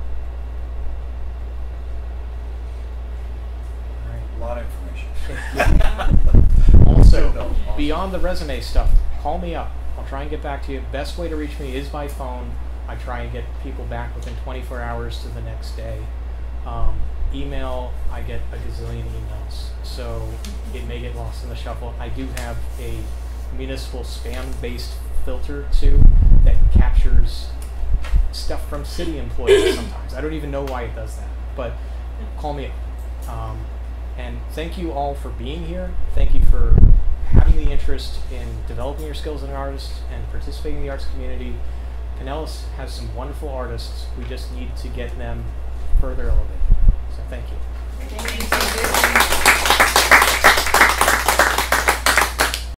All right. A lot of information. Also, beyond the resume stuff, call me up. I'll try and get back to you. Best way to reach me is by phone. I try and get people back within 24 hours to the next day. Um, email, I get a gazillion emails, so it may get lost in the shuffle. I do have a municipal spam-based filter too that captures stuff from city employees sometimes. I don't even know why it does that, but call me up. Um, and thank you all for being here. Thank you for having the interest in developing your skills as an artist and participating in the arts community. Pinellas has some wonderful artists. We just need to get them further elevated. So thank you. Thank you.